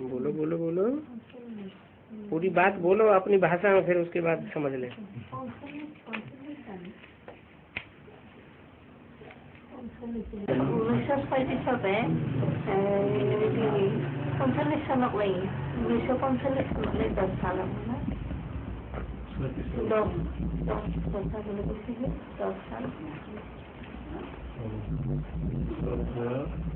बोलो बोलो बोलो पूरी बात बोलो अपनी भाषा में फिर उसके बाद समझ ले Myślę spojrzeć sobie, pomyślę na oj, myślę pomyślę na do salą, no? Do, do, do salą, do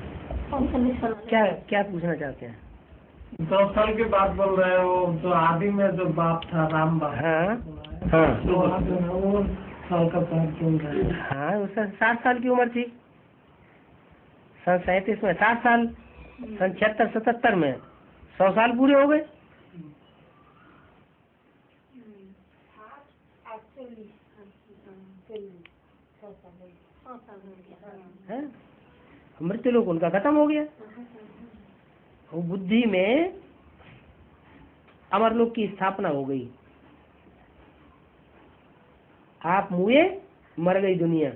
क्या क्या पूछना चाहते हैं? दस साल के बाद बोल रहे हो जो आदि में जो बाप था राम बाप। हाँ। हाँ। तो वहाँ वो साल का बात बोल रहे हाँ उसका साठ साल की उम्र थी। सन सैतीस में साठ साल। सन छिहत्तर सतहत्तर में। सौ साल पूरे हो गए। हैं? मृत्यु लोग उनका खत्म हो गया। वो बुद्धि में अमर अमरलोक की स्थापना हो गई। आप मुए मर गई दुनिया।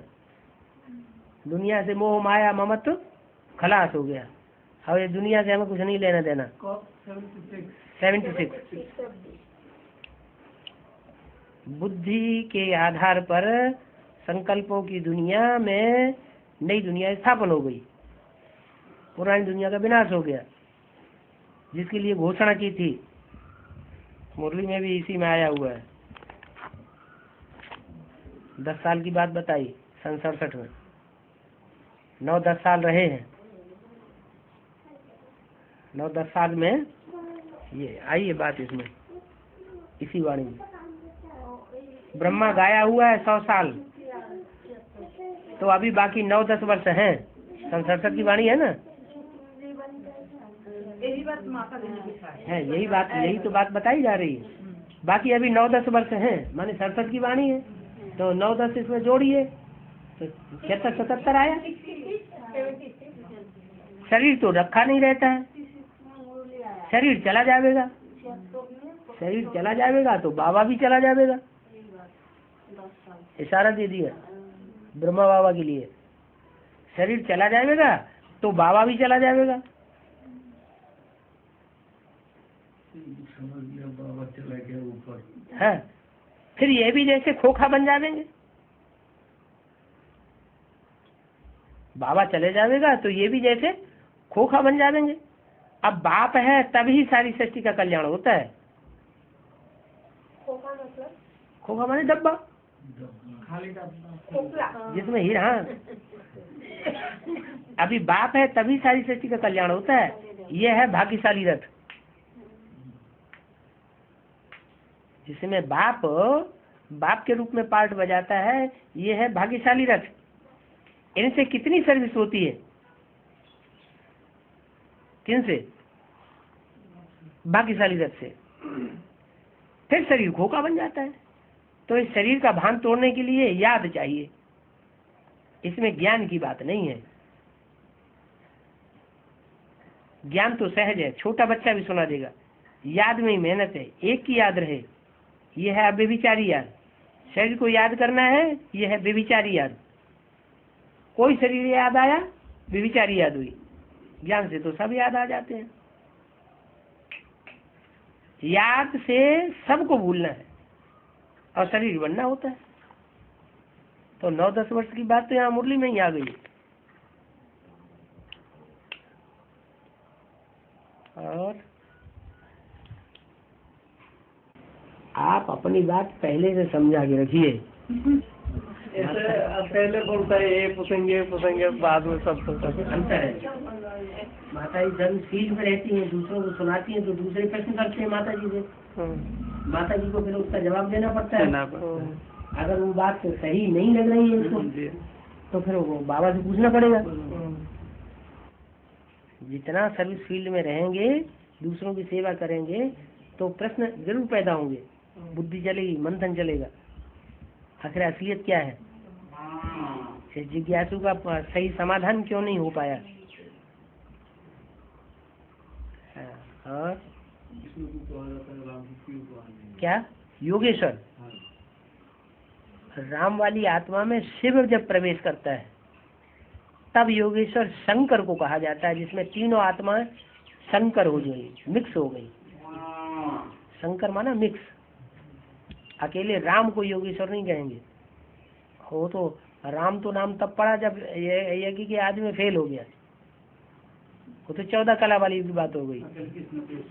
दुनिया से मोह माया ममत्व खलास हो गया। अब ये दुनिया से हमें कुछ नहीं लेना देना। Seventy six. बुद्धि के आधार पर संकल्पों की दुनिया में नई दुनिया स्थापन हो गई। पुरानी दुनिया का विनाश हो गया। जिसके लिए घोषणा की थी। मुरली में भी इसी में आया हुआ है। दस साल की बात बताई, सन सड़सठ में। नौ दस साल रहे हैं। नौ दस साल में ये, आई है बात इसमें, इसी वाणी में। ब्रह्मा गाया हुआ है सौ साल। तो अभी बाकी नौ दस वर्ष हैं। सन सड़सठ की वाणी है ना? है यही बात यही तो बात बताई जा रही है। बाकी अभी नौ दस वर्ष है माने सड़सठ की वाणी है। तो नौ दस इसमें जोड़िए तो छिहत्तर सतहत्तर आया। शरीर तो रखा नहीं रहता है। शरीर चला जाएगा। शरीर चला जाएगा तो बाबा भी चला जाएगा। इशारा दे दिया। ब्रह्मा बाबा के लिए। शरीर चला जाएगा तो बाबा भी चला जाएगा समझ गया बाबा चला गया ऊपर है। फिर ये भी जैसे खोखा बन जाएँगे। बाबा चले जाएगा तो ये भी जैसे खोखा बन जाएँगे। अब बाप है तभी सारी सृष्टि का कल्याण होता है। खोखा माने डब्बा खाली डब्बा जिसमें हीरा हाँ। अभी बाप है तभी सारी सृष्टि का कल्याण होता है। यह है भाग्यशाली रथ। जिसमें बाप बाप के रूप में पार्ट बजाता है, ये है भाग्यशाली रथ। इनसे कितनी सर्विस होती है? किन से भाग्यशाली रथ से। फिर शरीर खोखा बन जाता है। तो इस शरीर का भान तोड़ने के लिए याद चाहिए। इसमें ज्ञान की बात नहीं है। ज्ञान तो सहज है, छोटा बच्चा भी सुना देगा। याद में ही मेहनत है, एक की याद रहे। यह है बेविचारी याद। शरीर को याद करना है यह है बेविचारी याद। कोई शरीर याद आया, बेविचारी याद हुई। ज्ञान से तो सब याद आ जाते हैं। याद से सबको भूलना है, और शरीर बनना होता है। तो नौ दस वर्ष की बात तो यहाँ मुरली में ही आ गई और आप अपनी बात पहले से समझा के रखिए। पहले बोलता है ये पूछेंगे पूछेंगे बाद में सब कुछ अंतर है। माता जी जब फ़ील्ड में रहती हैं दूसरों को सुनाती हैं तो दूसरे प्रश्न करते हैं माता जी से। माता जी को फिर उसका जवाब देना पड़ता है। अगर वो बात सही नहीं लग रही है उसको तो फिर वो बाबा से पूछना पड़ेगा। जितना सर्विस फ़ील्ड में रहेंगे दूसरों की सेवा करेंगे तो प्रश्न ज़रूर पैदा होंगे। बुद्धि चलेगी मंथन चलेगा आखिर असलियत क्या है? इस जिज्ञासु का सही समाधान क्यों नहीं हो पाया? हाँ, और? है क्या योगेश्वर। हाँ। राम वाली आत्मा में शिव जब प्रवेश करता है तब योगेश्वर शंकर को कहा जाता है जिसमें तीनों आत्माएँ शंकर हो गई मिक्स हो गई। शंकर माना मिक्स। अकेले राम को योगेश्वर नहीं कहेंगे। वो तो राम तो नाम तब पड़ा जब यज्ञ के आदमी फेल हो गया। वो तो चौदह कला वाली की बात हो गई।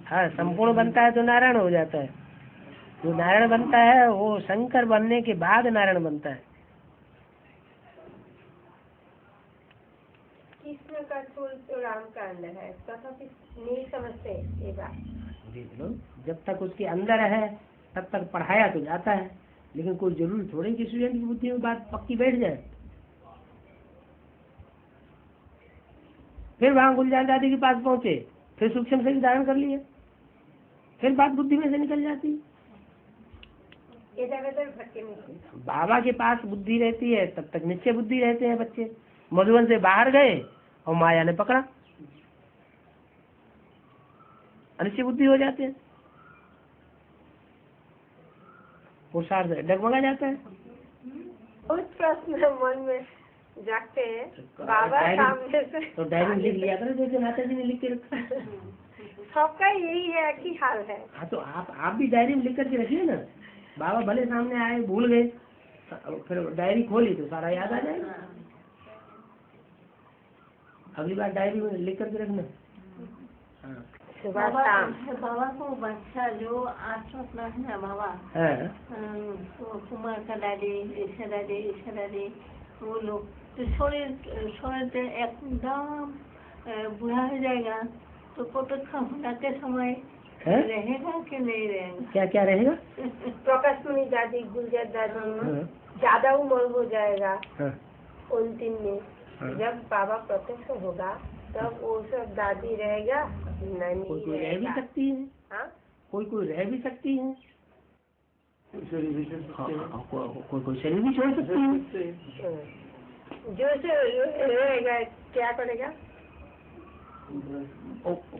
हाँ संपूर्ण बनता है तो नारायण हो जाता है। जो नारायण बनता है वो शंकर बनने के बाद नारायण बनता है। कृष्ण का फूल तो राम का अंदर है। तथापि नहीं समझते ये बात। देख लो जब तक उसके अंदर है तब तक पढ़ाया तो जाता है लेकिन कोई ज़रूरी थोड़ी कि स्टूडेंट की बुद्धि में बात पक्की बैठ जाए। फिर वहाँ गुलजार दादी के पास पहुँचे फिर सूक्ष्म से धारण कर लिए फिर बात बुद्धि में से निकल जाती। बाबा के पास बुद्धि रहती है तब तक निश्चय बुद्धि रहते हैं बच्चे। मधुबन से बाहर गए और माया ने पकड़ा। अनिश्चय बुद्धि हो जाते हैं। पुरुषार्थ डगमगा जाता है। बहुत प्रश्न मन में जागते हैं। बाबा सामने से तो डायरी लिख लिया करो जैसे माता जी ने लिख के रखा सबका यही है कि हाल है। हाँ तो आप आप भी डायरी में लिख करके रखिए ना। बाबा भले सामने आए भूल गए। फिर डायरी खोली तो सारा याद आ जाएगा। अगली बार डायरी में लिख करके रखना। हाँ सुबह बाबा शाम बाबा को बच्चा जो आठ अपना है ना बाबा। हाँ। अम, तो कुमार का वो लोग। तो शरीर शरीर एकदम बूढ़ा हो जाएगा। तो पोटक होने समय रहेगा कि नहीं रहेगा? क्या क्या रहेगा? प्रकाश मुनि दादी गुलजार दादी हाँ। ज़्यादा उम्र हो जाएगा। हाँ। उन दिन में हाँ। जब बाबा प्रत्यक्ष होगा तब वो सब दादी रहेगा नानी कोई कोई रह भी सकती है? हाँ? कोई कोई रह भी सकती है? शरीर भी कर हाँ, सकते हैं। हाँ, कोई कोई कोई शरीर भी छोड़ सकती है? हम्म। जो से रहेगा क्या करेगा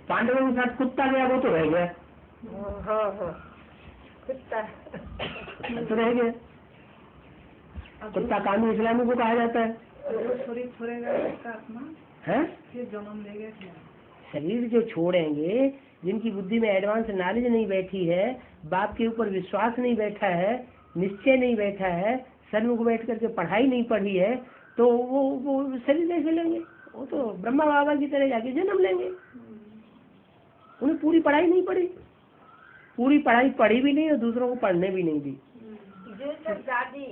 पांडवों के साथ कुत्ता गया वो तो रह गया। हाँ हाँ कुत्ता। तो रह गया। कुत्ता कानून इस्लामी को कहा जाता है। है? शरीर जो छोड़ेंगे जिनकी बुद्धि में एडवांस नॉलेज नहीं बैठी है बाप के ऊपर विश्वास नहीं बैठा है निश्चय नहीं बैठा है सन्मुख बैठ करके पढ़ाई नहीं पढ़ी है तो वो वो शरीर कैसे लेंगे? वो तो ब्रह्मा बाबा की तरह जाके जन्म लेंगे। उन्हें पूरी पढ़ाई नहीं पढ़ी। पूरी पढ़ाई पढ़ी भी नहीं और दूसरों को पढ़ने भी नहीं दी। जो सब दादी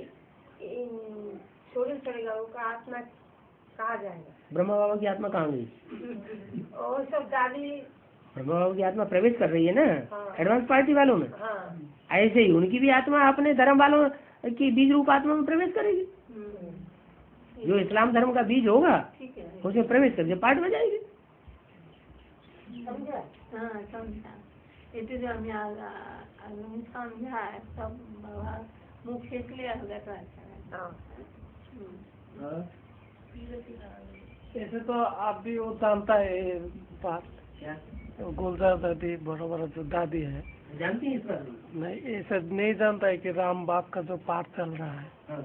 छोड़ेगा आत्मा कहा जाएगा? ब्रह्मा बाबा की आत्मा कहाँ गई ब्रह्मा बाबा की आत्मा प्रवेश कर रही है ना? हाँ। एडवांस पार्टी वालों में? हाँ। ऐसे ही उनकी भी आत्मा अपने धर्म वालों की बीज रूप आत्मा में प्रवेश करेगी। जो इस्लाम धर्म का बीज होगा उसमें प्रवेश करके पाठ में जाएगी। समझा? हाँ समझा। itu जो हमें समझा सब बाबा मुख से क्लियर हो गया तो अच्छा है। हाँ। हम्म। ऐसे तो आप भी वो जानता है बात। क्या? गुलजार दादी बड़ा बड़ा जो दादी है। जानती है इस नहीं ऐसा नहीं जानता है कि राम बाप का जो पाठ चल रहा है हाँ,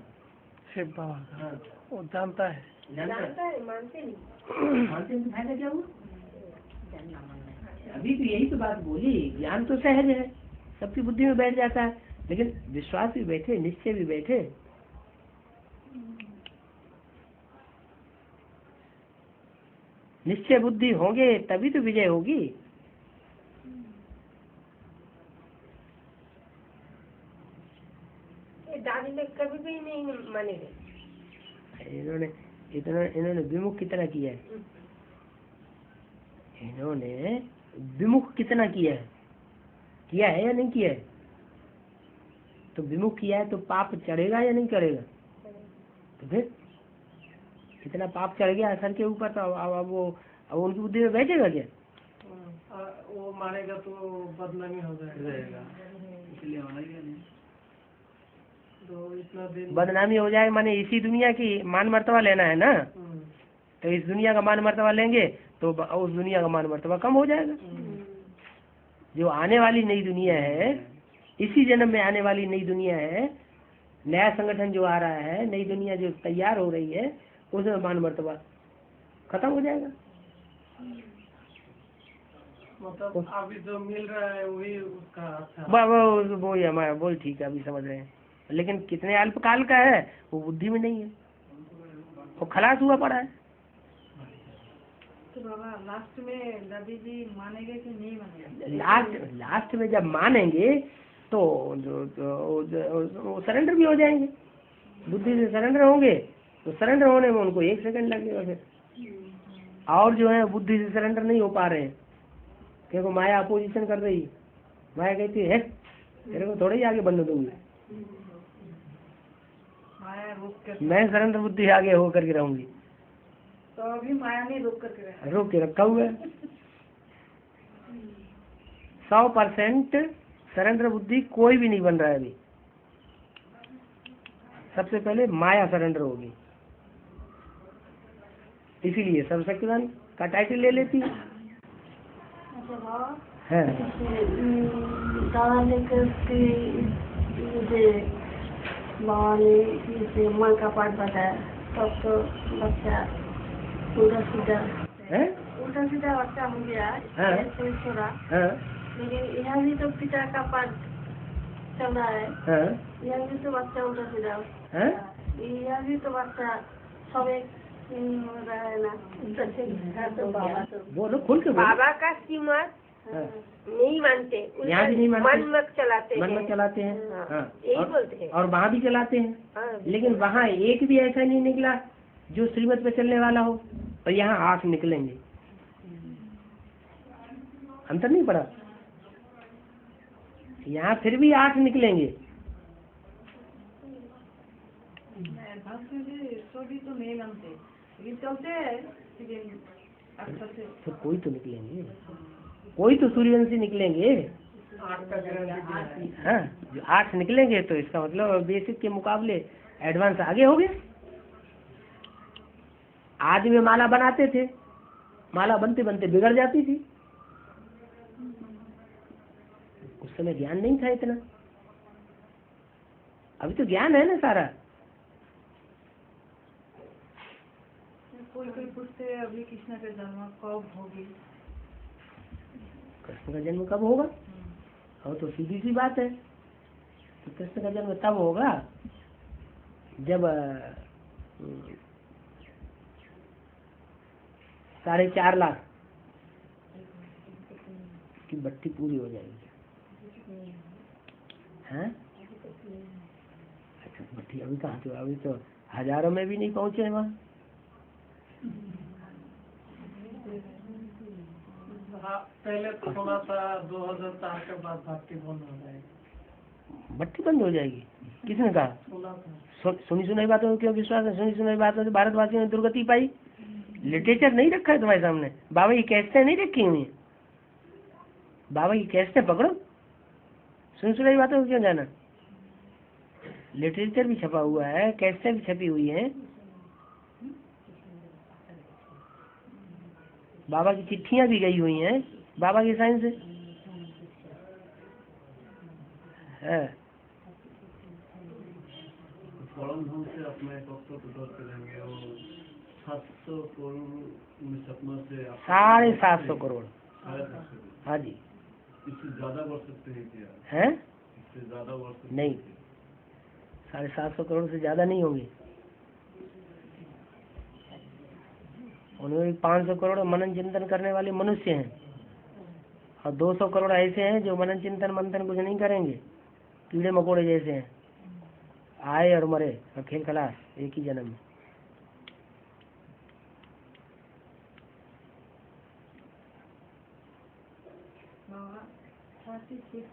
शिव बाबा का हाँ, वो जानता है? जानता है मानते नहीं। मानते हैं तो फ़ायदा क्या हुआ? अभी तो यही तो बात बोली ज्ञान तो सहज है सबकी बुद्धि में बैठ जाता है। लेकिन विश्वास भी बैठे निश्चय भी बैठे। निश्चय बुद्धि होंगे तभी तो विजय होगी। दादी लोग कभी भी नहीं मानेंगे। इन्होंने इतना इन्होंने विमुख कितना किया है? इन्होंने विमुख कितना किया है? किया है या नहीं किया है? तो विमुख किया है तो पाप चढ़ेगा या नहीं चढ़ेगा। तो फिर इतना पाप चढ़ गया सर के ऊपर तो अब अब- वो अब उनकी बुद्धि में बैठेगा क्या? वो मानेगा तो बदनामी हो जाएगा। इसलिए ही तो इतना दिन बदनामी हो जाए माने इसी दुनिया की मान मर्तबा लेना है ना? हम्म, तो इस दुनिया का मान मर्तबा लेंगे तो उस दुनिया का मान मरतबा कम हो जाएगा। जो आने वाली नई दुनिया है इसी जन्म में आने वाली नई दुनिया है नया संगठन जो आ रहा है नई दुनिया जो तैयार हो रही है उसमें मान मर्तबा खत्म हो जाएगा। मतलब अभी जो मिल रहा है वही उसका अच्छा वो ही हमारा ही ठीक है अभी समझ रहे हैं। लेकिन कितने अल्पकाल का है वो बुद्धि में नहीं है। वो खलास हुआ पड़ा है। तो बाबा लास्ट में दादी जी मानेंगे कि नहीं मानेंगे? लास्ट लास्ट में जब मानेंगे तो जो, जो, जो, सरेंडर भी हो जाएँगे। बुद्धि से सरेंडर होंगे। तो सरेंडर होने में उनको एक सेकंड लगेगा फिर। और जो है बुद्धि से सरेंडर नहीं हो पा रहे हैं। क्योंकि माया अपोजिशन कर रही। है माया कहती है तेरे को थोड़े ही आगे बढ़ने दूँगी। माया रोक कर मैं सरेंडर बुद्धि आगे होकर के रहूँगी। तो अभी माया नहीं रोक करके रोक के रखा हुआ है। सौ परसेंट सरेंडर बुद्धि कोई भी नहीं बन रहा है अभी। सबसे पहले माया सरेंडर होगी। इसीलिए सर्वशक्तिवान का टाइटल ले लेती। है। लेकर के मुझे बाबा ने इसे माँ का पाठ बताया तब तो बच्चा उल्टा सीधा उल्टा सीधा बच्चा हो। गया हाँ। ऐसे थोड़ा हाँ, लेकिन यहाँ भी तो पिता का पाठ चल रहा है। हाँ, यहाँ भी तो बच्चा उल्टा सीधा हाँ? यहाँ भी तो बच्चा सब एक तो तो बोलो खुल के बाबा का श्रीमत हाँ, नहीं मानते यहाँ भी नहीं मानते। मन मत चलाते मन हैं में चलाते हैं। हाँ, हाँ, और- बोलते हैं। और वहाँ भी चलाते हैं। हाँ, लेकिन वहाँ एक भी ऐसा नहीं निकला जो श्रीमत पे चलने वाला हो और यहाँ आठ निकलेंगे। अंतर नहीं पड़ा। यहाँ फिर भी आठ निकलेंगे। भक्त जी सभी तो नहीं मानते चलते हैं अच्छा तो कोई तो निकलेंगे कोई तो सूर्यवंशी निकलेंगे है हाँ जो आठ निकलेंगे तो इसका मतलब बेसिक के मुकाबले एडवांस आगे हो गए आदि में माला बनाते थे माला बनते बनते बिगड़ जाती थी उस समय ज्ञान नहीं था इतना अभी तो ज्ञान है ना सारा कोई कोई पूछते अभी कृष्ण का जन्म कब होगी? कृष्ण का जन्म कब होगा? और तो सीधी सी बात है। तो कृष्ण का जन्म तब होगा जब साढ़े चार लाख की बट्टी पूरी हो जाएगी। हैं? अच्छा बट्टी अभी कहाँ तो अभी तो हज़ारों में भी नहीं पहुँचे हैं वहाँ। हाँ, पहले तो सुना था दो हज़ार चार के बाद भक्ति बंद हो जाएगी। बट्टी बंद हो जाएगी? किसने कहा? सुना सुनी सुनाई बातों में क्यों विश्वास है? सुनी सुनाई बातों से भारतवासियों ने दुर्गति पाई? लिटरेचर नहीं रखा है तुम्हारे सामने? बाबा की कैसे नहीं रखी हुई हैं। बाबा की कैसे पकड़ो। सुनी सुनाई बातों को क्यों जाना? लिटरेचर भी छपा हुआ है कैसे भी छपी हुई है। बाबा की चिट्ठियाँ भी गई हुई हैं। बाबा की साइन से? है। आप साढ़े सात सौ करोड़। हाँ जी। इससे ज़्यादा बढ़ सकते हैं क्या? हैं? इससे ज़्यादा बढ़ सकते नहीं। साढ़े सात सौ करोड़ से ज़्यादा नहीं होंगे। उनमें पाँच सौ करोड़ मनन चिंतन करने वाले मनुष्य हैं। और दो सौ करोड़ ऐसे हैं जो मनन चिंतन मंथन कुछ नहीं करेंगे। कीड़े मकोड़े जैसे हैं। आए और मरे और खेल खलास, एक ही जन्म।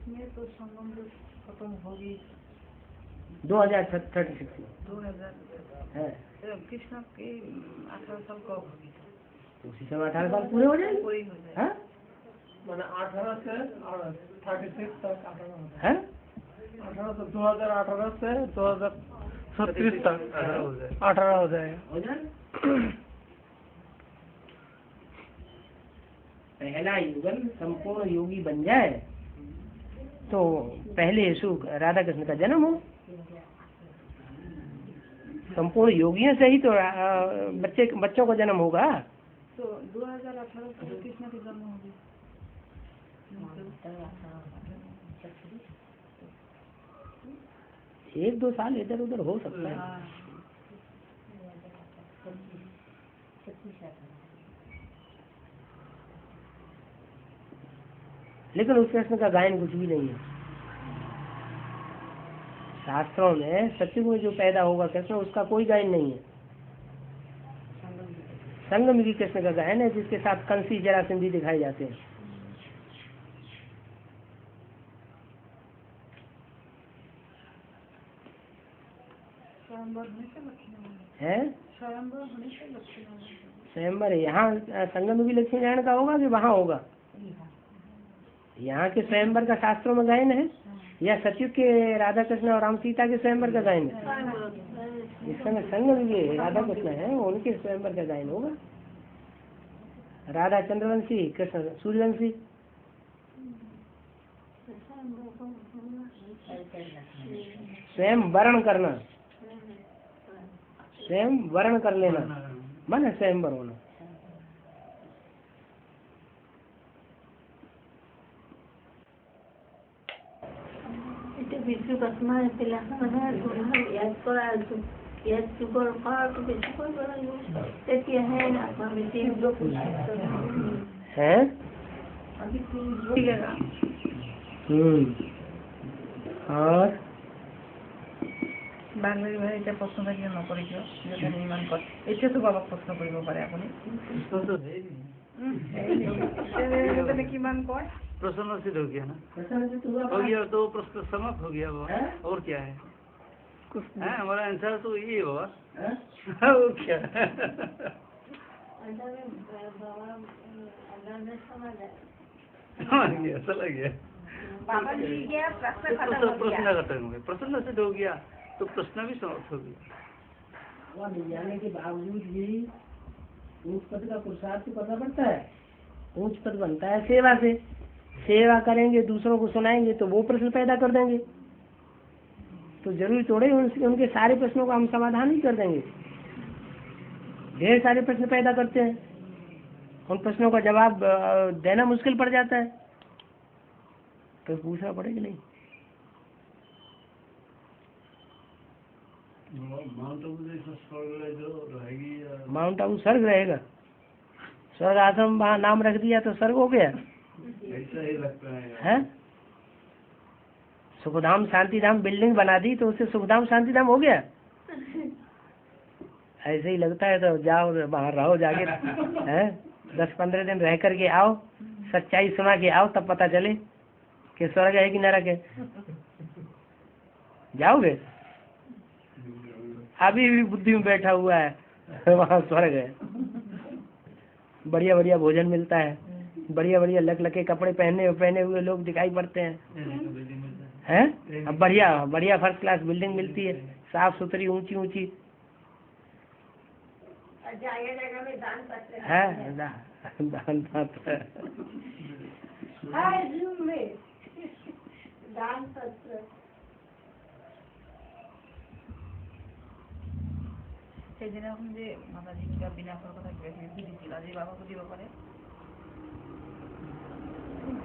में तो जो खत्म होगी दो हज़ार थर्टी सिक्स में दो हज़ार कृष्ण की अठारह साल उसी समय अठारह साल पूरे हो जाएँगे? जाए हाँ मैंने अठारह से थर्टी सिक्स तक है है? अठारह से दो हज़ार अठारह से दो हज़ार छत्तीस तक अठारह हो जाएगा। पहला युगल संपूर्ण योगी बन जाए तो पहले यीशु राधा कृष्ण का जन्म हो। संपूर्ण योगियों से ही तो बच्चे बच्चों का जन्म होगा। तो दो हज़ार अठारह से जन्म होगी? एक दो साल इधर उधर हो सकता है। हाँ लेकिन उस कृष्ण का गायन कुछ भी नहीं है। शास्त्रों में सत्युग में जो पैदा होगा कृष्ण उसका कोई गायन नहीं है। संगम भी कृष्ण का गायन है जिसके साथ कंसी जरा सिंधी दिखाए जाते हैं। है? स्वयंवर होने से लक्ष्मी नारायण स्वयंवर यहाँ संगम भी लक्ष्मी नारायण का होगा कि वहाँ होगा? यहाँ के स्वयंवर का शास्त्रों में गायन है। या सचिव के राधा कृष्ण और राम सीता के स्वयंवर का गायन इस समय संगम के राधा कृष्ण है उनके स्वयंवर का गायन होगा? राधा चंद्रवंशी कृष्ण, सूर्यवंशी। स्वयं वर्ण करना। स्वयं वर्ण कर लेना। मन स्वयं वर होना। ভিত্তিতে বিষ্ণু পাচমা আছিলে ইয়াত যুগৰ কৰাটো বেছি কৰিব লাগিব তেতিয়াহে আত্মা বেছি হ'ব কিমান কয় प्रसन्न सिद्ध हो गया ना? हो गया तो प्रश्न समाप्त हो गया बाबा। और क्या है? हैं? हमारा आंसर तो ये है बाबा। वो क्या? समझ गया चला गया। गया प्रश्न तो प्रश्न खत्म हो गए प्रसन्न सिद्ध हो गया तो प्रश्न भी समाप्त हो गया। जाने के बावजूद भी ऊंच पद का पुरुषार्थ करना पड़ता है। ऊंच पद बनता है सेवा से। सेवा करेंगे दूसरों को सुनाएँगे तो वो प्रश्न पैदा कर देंगे। तो ज़रूरी थोड़े उनसे उनके सारे प्रश्नों का हम समाधान ही कर देंगे। ढेर सारे प्रश्न पैदा करते हैं। उन प्रश्नों का जवाब देना मुश्किल पड़ जाता है। तो पूछना पड़ेगा नहीं? माउंट आबू स्वर्ग रहेगा स्वर्ग आश्रम वहाँ नाम रख दिया तो स्वर्ग हो गया। ऐसा ही लगता है है? सुखधाम शांतिधाम बिल्डिंग बना दी तो उससे सुखधाम शांति धाम हो गया? ऐसे ही लगता है तो जाओ बाहर रहो जाके हैं? दस पंद्रह दिन रह करके आओ सच्चाई सुना के आओ तब पता चले कि स्वर्ग है कि नरक है। जाओगे? अभी भी बुद्धि में बैठा हुआ है वहाँ स्वर्ग है। बढ़िया बढ़िया भोजन मिलता है। बढ़िया बढ़िया लक लके कपड़े पहने पहने हुए लोग दिखाई पड़ते हैं हैं अब बढ़िया बढ़िया फर्स्ट क्लास बिल्डिंग मिलती है साफ सुथरी ऊंची ऊंची है दा- दान पात्र সেইদিনাখন যে মাতাজী কিবা বিনাশৰ কথা কিবা কিবি সুধিছিল আজি বাবা সুধিব পাৰে বিনাশ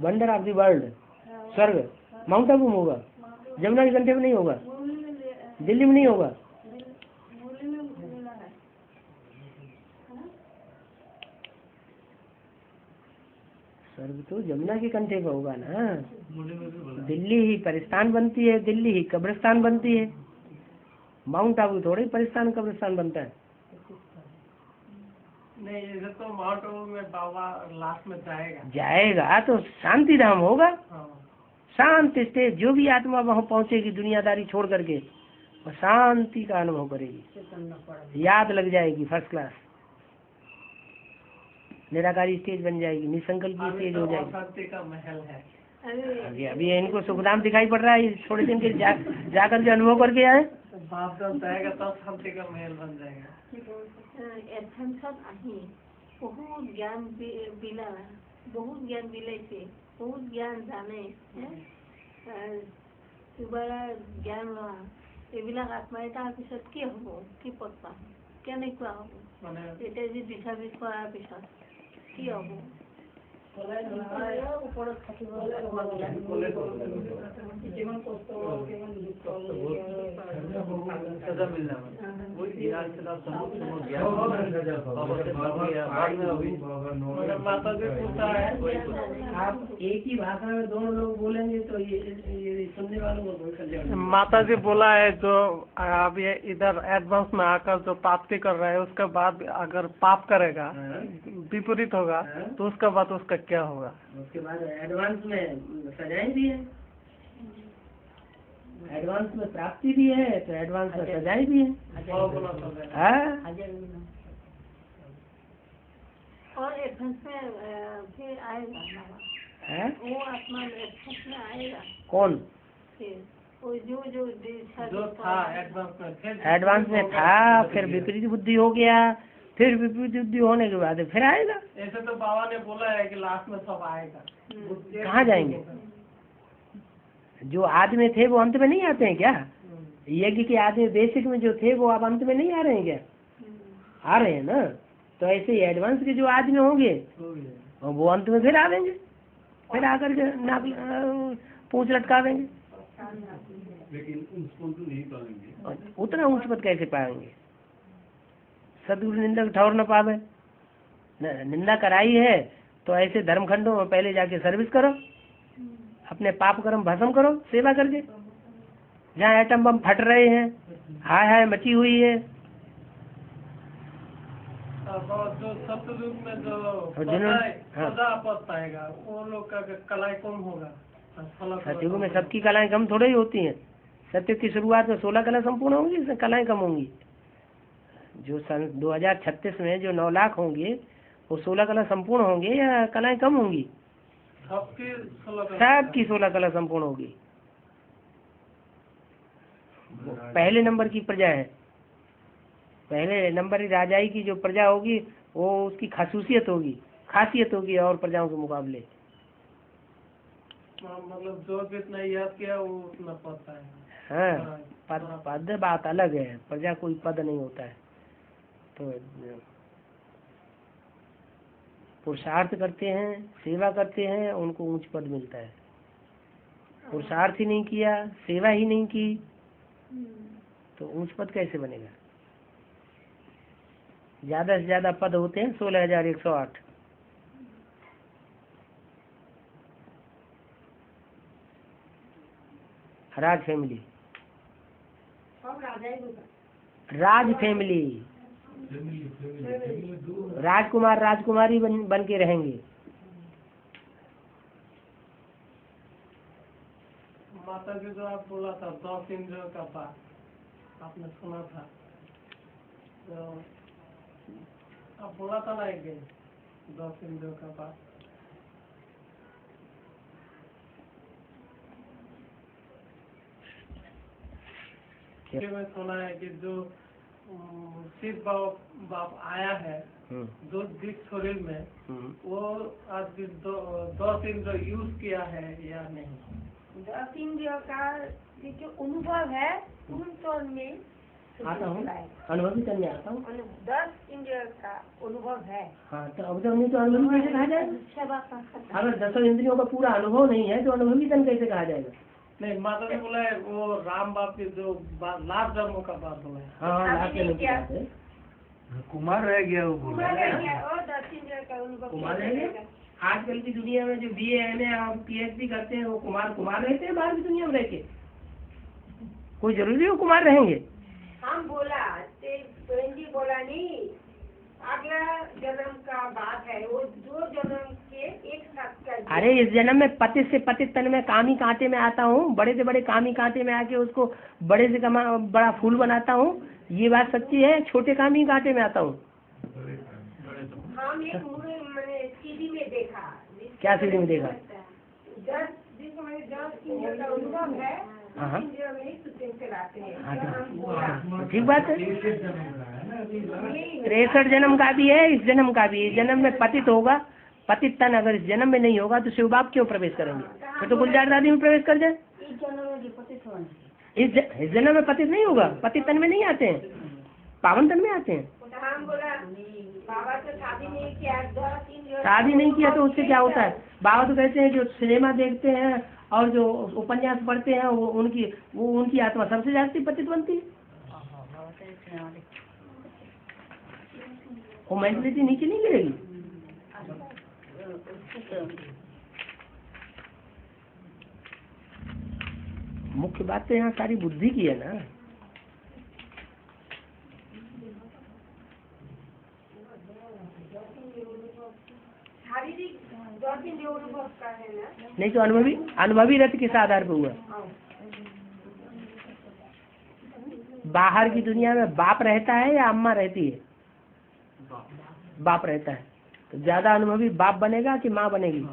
वंडर ऑफ़ द वर्ल्ड स्वर्ग माउंट आबू में होगा जमुना के कंठे में नहीं होगा। दिल्ली में नहीं होगा। स्वर्ग तो जमुना के कंठे पे होगा ना। दिल्ली ही परिस्थान बनती है, दिल्ली ही कब्रिस्तान बनती है। माउंट आबू थोड़े परिस्थान कब्रिस्तान बनता है। नहीं तो माउंट आबू में बाबा लास्ट में जाएगा। जाएगा तो शांति धाम होगा। हाँ। शांति से जो भी आत्मा वहाँ पहुँचेगी दुनियादारी छोड़ करके वो शांति का अनुभव करेगी। याद लग जाएगी फ़र्स्ट क्लास निराकारी स्टेज बन जाएगी निसंकल्प की स्टेज तो हो जाएगी। शांति का महल है। अभी अभी इनको सुखधाम दिखाई पड़ रहा है थोड़े दिन के जा, जा करके अनुभव करके आए। तो बाप जब जाएगा तब शांति का महल बन जाएगा এথেন্সত আহি বহুত জ্ঞান বি- বিলা বহুত জ্ঞান বিলাইছে বহুত জ্ঞান জানে হে? আহ, কিবা জ্ঞান লোৱা এইবিলাক আত্মাই তাৰপিছত কি হ'ব কি পদ পাম কেনেকুৱা হ'ব মানে এতিয়া যি বিচাৰি কৰাৰ পিছত কি হ'ব ওপৰত থাকিব सजा मिलना वही के समूह समूह है आप एक ही भाषा में दोनों लोग बोलेंगे तो ये, सुनने वालों को माता जी बोला है जो अब ये इधर एडवांस में आकर जो प्राप्ति कर रहा है उसके बाद अगर पाप करेगा विपरीत होगा तो उसके बाद उसका क्या होगा? उसके बाद एडवांस में सजाएँ भी है। एडवांस में प्राप्ति भी है तो एडवांस में सजाएँ भी है। और तो है। हाँ? और एथेंस में फिर आएगा वो आत्मा एथेंस में आएगा। कौन? जो जो जो था एडवांस में था फिर विपरीत बुद्धि हो गया। फिर विपरीत बुद्धि होने के बाद फिर आएगा। ऐसे तो बाबा ने बोला है कि लास्ट में सब आएगा। कहाँ जाएँगे? जो आदमी थे वो अंत में नहीं आते हैं क्या? यज्ञ के आदमी बेसिक में जो थे वो अब अंत में नहीं आ रहे हैं क्या? आ रहे हैं ना? तो ऐसे ही एडवांस के जो आदमी होंगे वो अंत में फिर आवेंगे। फिर आकर के नाक पूंछ लटकावेंगे। और उतना ऊंच पद कैसे पाएँगे? सदगुरु निंदक ठौर न पावे। निंदा कराई है तो ऐसे धर्मखंडों में पहले जाके सर्विस करो। अपने पाप कर्म भस्म करो सेवा करके। जहाँ एटम बम फट रहे हैं हाय हाय मची हुई है। जो सतयुग में जो हाँ। वो लोग का कलाई कम होगा सतयुग में सबकी कलाएँ कम थोड़ी ही होती हैं। सतयुग की शुरुआत में सोलह कला संपूर्ण होंगी इसमें कलाएँ कम होंगी। जो सन 2036 में जो नौ लाख होंगे वो सोलह कला संपूर्ण होंगे या कलाएँ कम होंगी? सबकी सोलह कला संपूर्ण होगी। पहले नंबर की प्रजा है। पहले नंबर राजाई की जो प्रजा होगी वो उसकी खासूसियत होगी खासियत होगी और प्रजाओं के मुकाबले। हाँ, मतलब जो जितना याद किया वो उतना पद पाएगा हाँ। पद पद बात अलग है। प्रजा कोई पद नहीं होता है। तो पुरुषार्थ करते हैं सेवा करते हैं उनको ऊंच पद मिलता है। पुरुषार्थ ही नहीं किया सेवा ही नहीं की तो ऊंच पद कैसे बनेगा? ज़्यादा से ज़्यादा पद होते हैं सोलह हज़ार एक सौ आठ। राज फैमिली। राज फैमिली। राजकुमार राजकुमारी बन बन के रहेंगे। माता जी जो आप बोला था दस इंद्रियों का पाठ आपने सुना था। तो आप बोला था ना एक दिन दस इंद्रियों का पाठ। मैं सुना है कि जो शिव बाप बाप आया है हम्म, जो जिस शरीर में हम्म। वो आज भी दो- दस इंद्र यूज़ किया है या नहीं? दस इंद्रियों का जो अनुभव है उन तो में आता हूँ अनुभवी करने आता हूँ। दस इंद्रियों का अनुभव है। हाँ तो अब तो नहीं तो अनुभवी कैसे कहा जाएगा? का अगर दसों इंद्रियों का पूरा अनुभव नहीं है तो अनुभवी तन कैसे कहा जाएगा? नहीं माता ने बोला है वो राम बाप के जो बा- लास्ट जन्मों का बात बोला है। हाँ हाँ है। कुमार रह गया वो बोला। कुमार रह गया और दस इंद्रियों का अनुभव कुमार रह गया? आजकल की दुनिया में जो बी एम ए और डी करते हैं वो कुमार कुमार रहते हैं बाहर की दुनिया में रह के? कोई ज़रूरी है वो कुमार रहेंगे? हम बोला ते बोला नहीं। अगला जन्म का बात है वो दो जन्म के एक साथ अरे इस जन्म में पति से पति तन में कामी कांटे में आता हूँ बड़े से बड़े कामी कांटे में आके उसको बड़े से कमा बड़ा फूल बनाता हूँ ये बात सच्ची है छोटे कामी कांटे में आता हूँ। हम एक सीडी में देखा। क्या सीडी में देखा? है हाँ, हाँ। ही हैं। हाँ, ठीक। बात है। तिरसठ जन्म का भी है, इस जन्म का भी। इस जन्म में पतित होगा। पतित तन अगर इस जन्म में नहीं होगा तो शिव बाप क्यों प्रवेश करेंगे? फिर तो गुलजार दादी में प्रवेश कर जाए। इस जन्म में पतित नहीं होगा। पतित तन में नहीं आते हैं। पावन तन में आते हैं। शादी नहीं किया तो उससे क्या होता है? बाबा तो कहते हैं जो सिनेमा देखते हैं और जो उपन्यास पढ़ते हैं, वो उनकी वो उनकी आत्मा सबसे जाती पतित बनती है। वो मेंटलिटी नीचे नहीं गिरेगी। मुख्य बात तो यहाँ सारी बुद्धि की है ना। है नहीं तो अनुभवी अनुभवी रथ किस आधार पर हुआ? बाहर की दुनिया में बाप रहता है या अम्मा रहती है? बाप रहता है। तो ज़्यादा अनुभवी बाप बनेगा कि माँ बनेगी?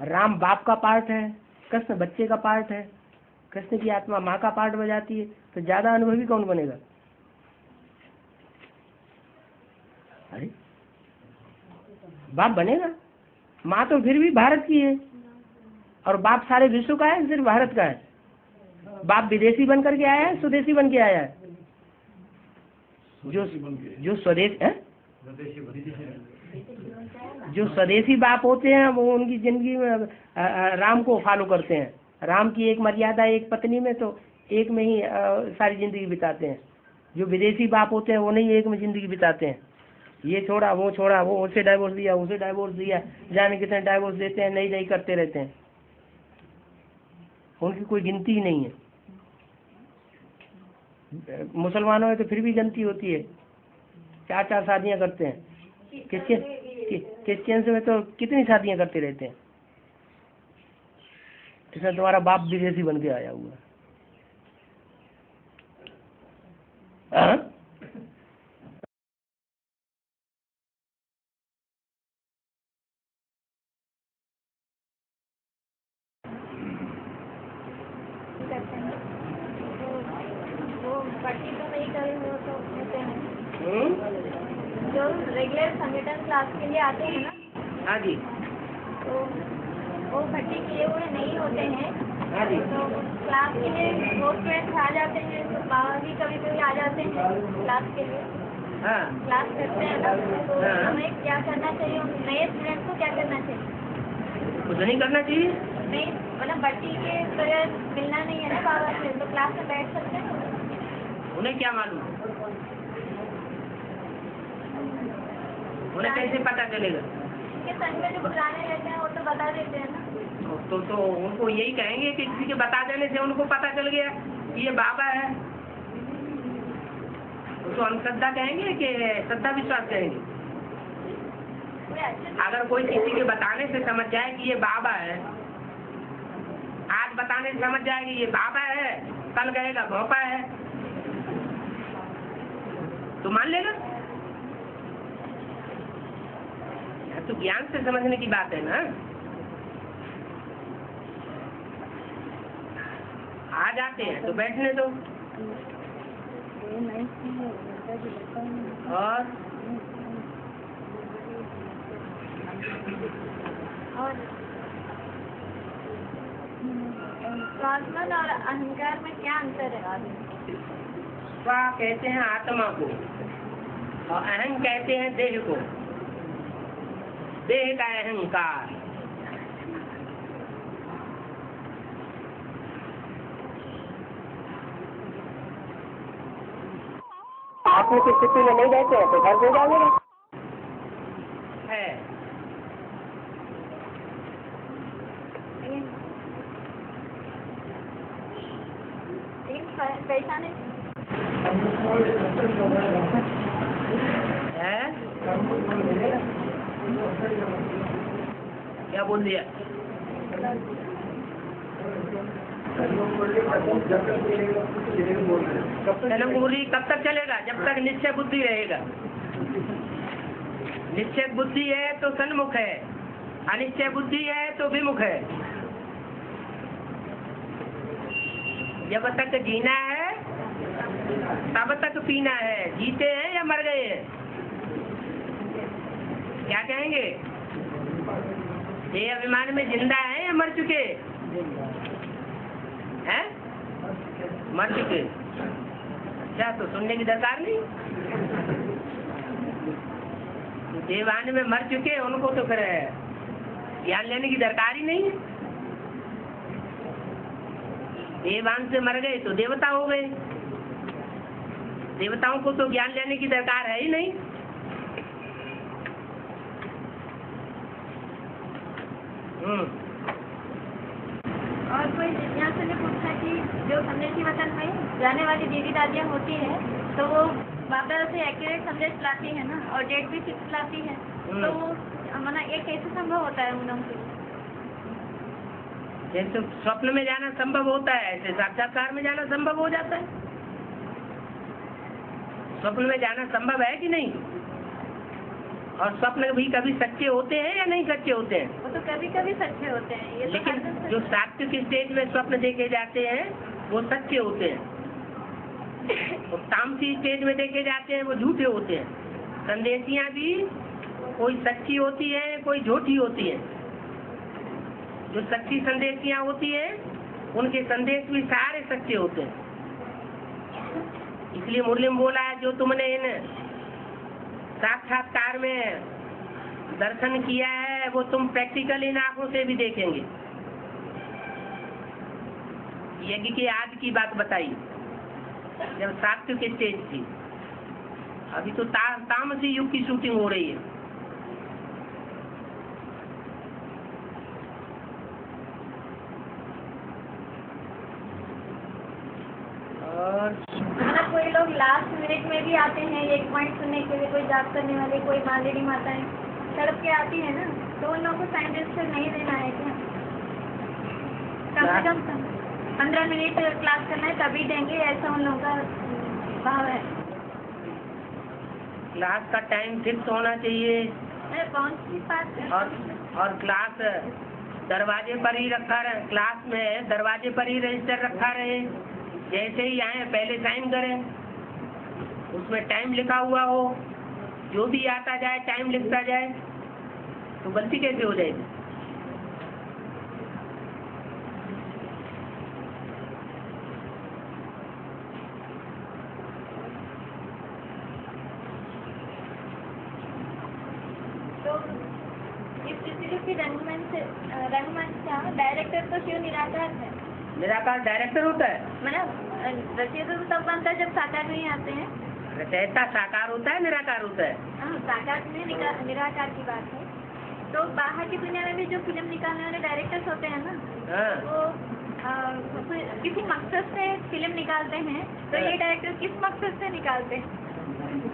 राम बाप का पार्ट है, कृष्ण बच्चे का पार्ट है, कृष्ण की आत्मा माँ का पार्ट बजाती है तो ज़्यादा अनुभवी कौन बनेगा? अरे, बाप बनेगा? माँ तो फिर भी भारत की है। और बाप सारे विश्व का है, सिर्फ़ भारत का है। बाप विदेशी बन करके आया है, स्वदेशी बन के आया है। जो जो स्वदेश है? जो स्वदेशी बाप होते हैं वो उनकी ज़िंदगी में राम को फॉलो करते हैं। राम की एक मर्यादा एक पत्नी में तो एक में ही सारी ज़िंदगी बिताते हैं। जो विदेशी बाप होते हैं वो नहीं एक में ज़िंदगी बिताते हैं। ये छोड़ा वो छोड़ा वो उसे डाइवोर्स दिया उसे डाइवोर्स दिया। जाने कितने डाइवोर्स देते हैं नहीं नहीं करते रहते हैं। उनकी कोई गिनती ही नहीं है। मुसलमानों में तो फिर भी गिनती होती है। चार चार शादियाँ करते हैं। क्रिश्चियन क्रिश्चियंस में तो कितनी शादियाँ करते रहते हैं? इसमें तुम्हारा बाप विदेशी बन के आया हुआ है हाँ? वो पट्टी तो नहीं करे वो तो होते हैं हम्म? जो रेगुलर संगठन क्लास के लिए आते हैं ना हाँ जी। तो वो भर्ती किए हुए नहीं होते हैं। हाँ जी। तो क्लास के लिए वो स्टूडेंट्स आ जाते हैं तो बाबा भी कभी कभी आ जाते हैं क्लास के लिए। हाँ। क्लास करते हैं ना तो हाँ। हमें क्या करना चाहिए? नए स्टूडेंट्स को क्या करना चाहिए? कुछ नहीं करना चाहिए। नहीं मतलब भर्ती के तरह मिलना नहीं है ना बाबा से तो क्लास में बैठ सकते हैं? उन्हें क्या मालूम? उन्हें कैसे पता चलेगा? जो पुराने रहते हैं वो तो बता देते हैं ना। तो तो उनको यही कहेंगे कि किसी के बता देने से उनको पता चल गया कि ये बाबा है। उसको अंधश्रद्धा कहेंगे कि श्रद्धा विश्वास कहेंगे अगर कोई किसी के बताने से समझ जाए कि ये बाबा है आज बताने से समझ जाए कि ये बाबा है कल कहेगा भोपा है। तो मान लेगा यह तो ज्ञान से समझने की बात है ना? आ जाते हैं तो बैठने दो। और? और स्वात्मन और अहंकार में क्या अंतर है स्वा कहते हैं आत्मा को। और अहंग कहते हैं देह को। dịka ịhụnka आप में किस स्थिति में नहीं बैठे तो घर भेजा है परेशान है क्या बोल दिया? जन्मभूमि कब तक चलेगा? जब तक निश्चय बुद्धि रहेगा। निश्चय बुद्धि है तो सन्मुख है। अनिश्चय बुद्धि है तो विमुख है। जब तक जीना है, तब तक पीना है। जीते हैं या मर गए हैं? क्या कहेंगे? ये अभिमान में ज़िंदा है या मर चुके? हैं? मर चुके। क्या तो सुनने की दरकार नहीं? देवान में मर चुके, उनको तो फिर, ज्ञान लेने की दरकार ही नहीं है। देवान से मर गए तो देवता हो गए। देवताओं को तो ज्ञान लेने की दरकार है ही नहीं हम्म और कोई जिज्ञासा ने पूछा कि जो संदेशी वतन में जाने वाली दीदी दादियाँ होती है तो वो बाबा से एक्यूरेट संदेश लाती है ना और डेट भी फिक्स लाती है। तो वो मना ये कैसे संभव होता है उन लोगों के लिए? जैसे स्वप्न में जाना संभव होता है ऐसे साक्षात्कार में जाना संभव हो जाता है। स्वप्न में जाना संभव है कि नहीं? और स्वप्न भी कभी सच्चे होते हैं या नहीं सच्चे होते हैं? वो तो कभी कभी सच्चे होते हैं ये तो लेकिन जो सात्विक स्टेज में स्वप्न देखे जाते हैं वो सच्चे होते हैं। और तामसी स्टेज में देखे जाते हैं वो झूठे होते हैं। संदेशियाँ भी कोई सच्ची होती है कोई झूठी होती है। जो सच्ची संदेशियाँ होती है उनके संदेश भी सारे सच्चे होते हैं। इसलिए मुरली में बोला है जो तुमने इन साक्षात्कार में दर्शन किया है वो तुम प्रैक्टिकल इन आँखों से भी देखेंगे। यज्ञ की आज की बात बताई जब सात्विक स्टेज थी। अभी तो ता, तामसी युग की शूटिंग हो रही है। और मतलब कोई लोग लास्ट मिनट में भी आते हैं एक पॉइंट सुनने के लिए कोई जाप करने वाले कोई मालेडी माताएँ तड़प के आती है ना तो उन लोगों को साइंटिस्ट नहीं देना है क्या? कम से कम पंद्रह मिनट क्लास करना है तभी देंगे ऐसा उन लोगों का भाव है। क्लास का टाइम फिक्स होना चाहिए। कौन सी बात और और क्लास दरवाजे पर ही रखा रहे क्लास में दरवाजे पर ही रजिस्टर रखा रहे। जैसे ही आए, पहले साइन करें। उसमें टाइम लिखा हुआ हो। जो भी आता जाए टाइम लिखता जाए तो गलती कैसे हो जाएगी तो इस स्थिति की रंगमंच से रंगमंच का डायरेक्टर तो शिव निराकार है निराकार डायरेक्टर होता है। मतलब रचयिता तो तब बनता है जब साकार नहीं आते हैं। रचयिता साकार होता है निराकार होता है। हाँ, साकार में निराकार की बात है। तो बाहर की दुनिया में भी जो फ़िल्म निकालने वाले डायरेक्टर्स होते हैं ना हाँ। वो आ, किसी मकसद से फ़िल्म निकालते हैं तो ये डायरेक्टर किस मकसद से निकालते हैं?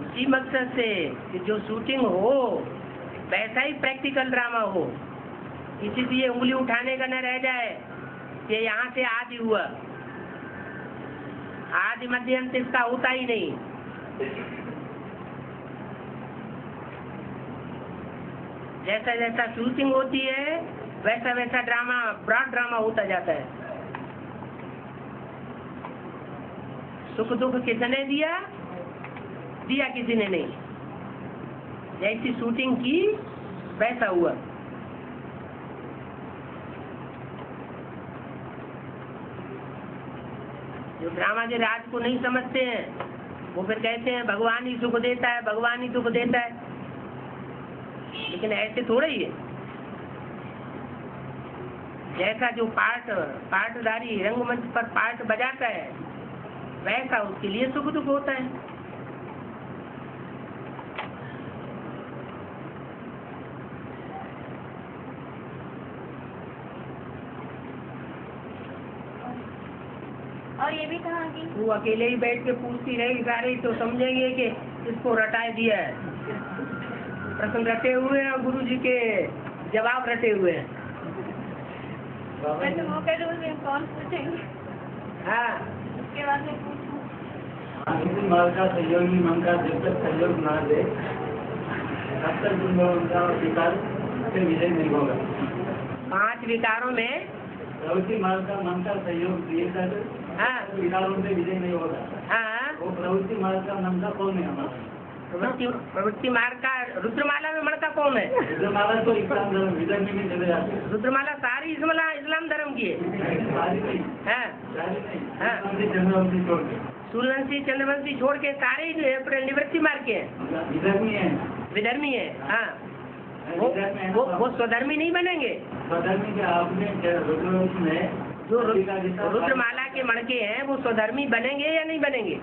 इसी मकसद से कि जो शूटिंग हो वैसा ही प्रैक्टिकल ड्रामा हो। किसी से ये उंगली उठाने का न रह जाए। कि यहाँ से आदि हुआ। आदि मध्य अंत इसका होता ही नहीं। जैसा जैसा शूटिंग होती है, वैसा वैसा ड्रामा ब्रॉड ड्रामा होता जाता है। सुख दुख किसने दिया? दिया किसी ने नहीं। जैसी शूटिंग की, वैसा हुआ। जो ब्राह्मण जी राज को नहीं समझते हैं। वो फिर कहते हैं, भगवान ही सुख देता है, भगवान ही सुख देता है। लेकिन ऐसे थोड़े ही है। जैसा जो पार्ट पार्टदारी रंगमंच पर पार्ट बजाता है, वैसा उसके लिए सुख दुख होता है। और ये भी कहा कि वो अकेले ही बैठ के पूछती रहेगी सारे तो समझेंगे कि इसको रटाए दिया है। प्रश्न रटे हुए हैं और गुरु जी के जवाब रटे हुए हैं। हैं कौन पूछेंगे? हाँ। उसके बाद में पूछूँ। माल का सहयोगी मन का जब तक सहयोग ना दे तब तक उन लोगों का विकार से विजय नहीं होगा। पाँच विकारों में का मन का सहयोग दिए हाँ। विजय नहीं होगा। हाँ। वो प्रवृत्ति मार्ग का मन का कौन है हमारा? प्रवृत्ति प्रवृत्ति मार्ग का रुद्रमाला में मणका कौन है? हमारा तो इस्लाम धर्म विजय में नहीं चले जाते रुद्रमाला सारी इस्लाम इस्लाम धर्म की है। सारी नहीं। हाँ। सारी नहीं। हाँ। चंद्रवंशी छोड़ के। सूर्यवंशी चंद्रवंशी छोड़ के सारे जो है अपने निवृत्ति मार्ग के हैं। विधर्मी है। विधर्मी है हाँ। वो वो वो स्वधर्मी नहीं बनेंगे? स्वधर्मी के आपने रुद्रवंश में जो रुद्रमाला के मणके हैं वो स्वधर्मी बनेंगे या नहीं बनेंगे?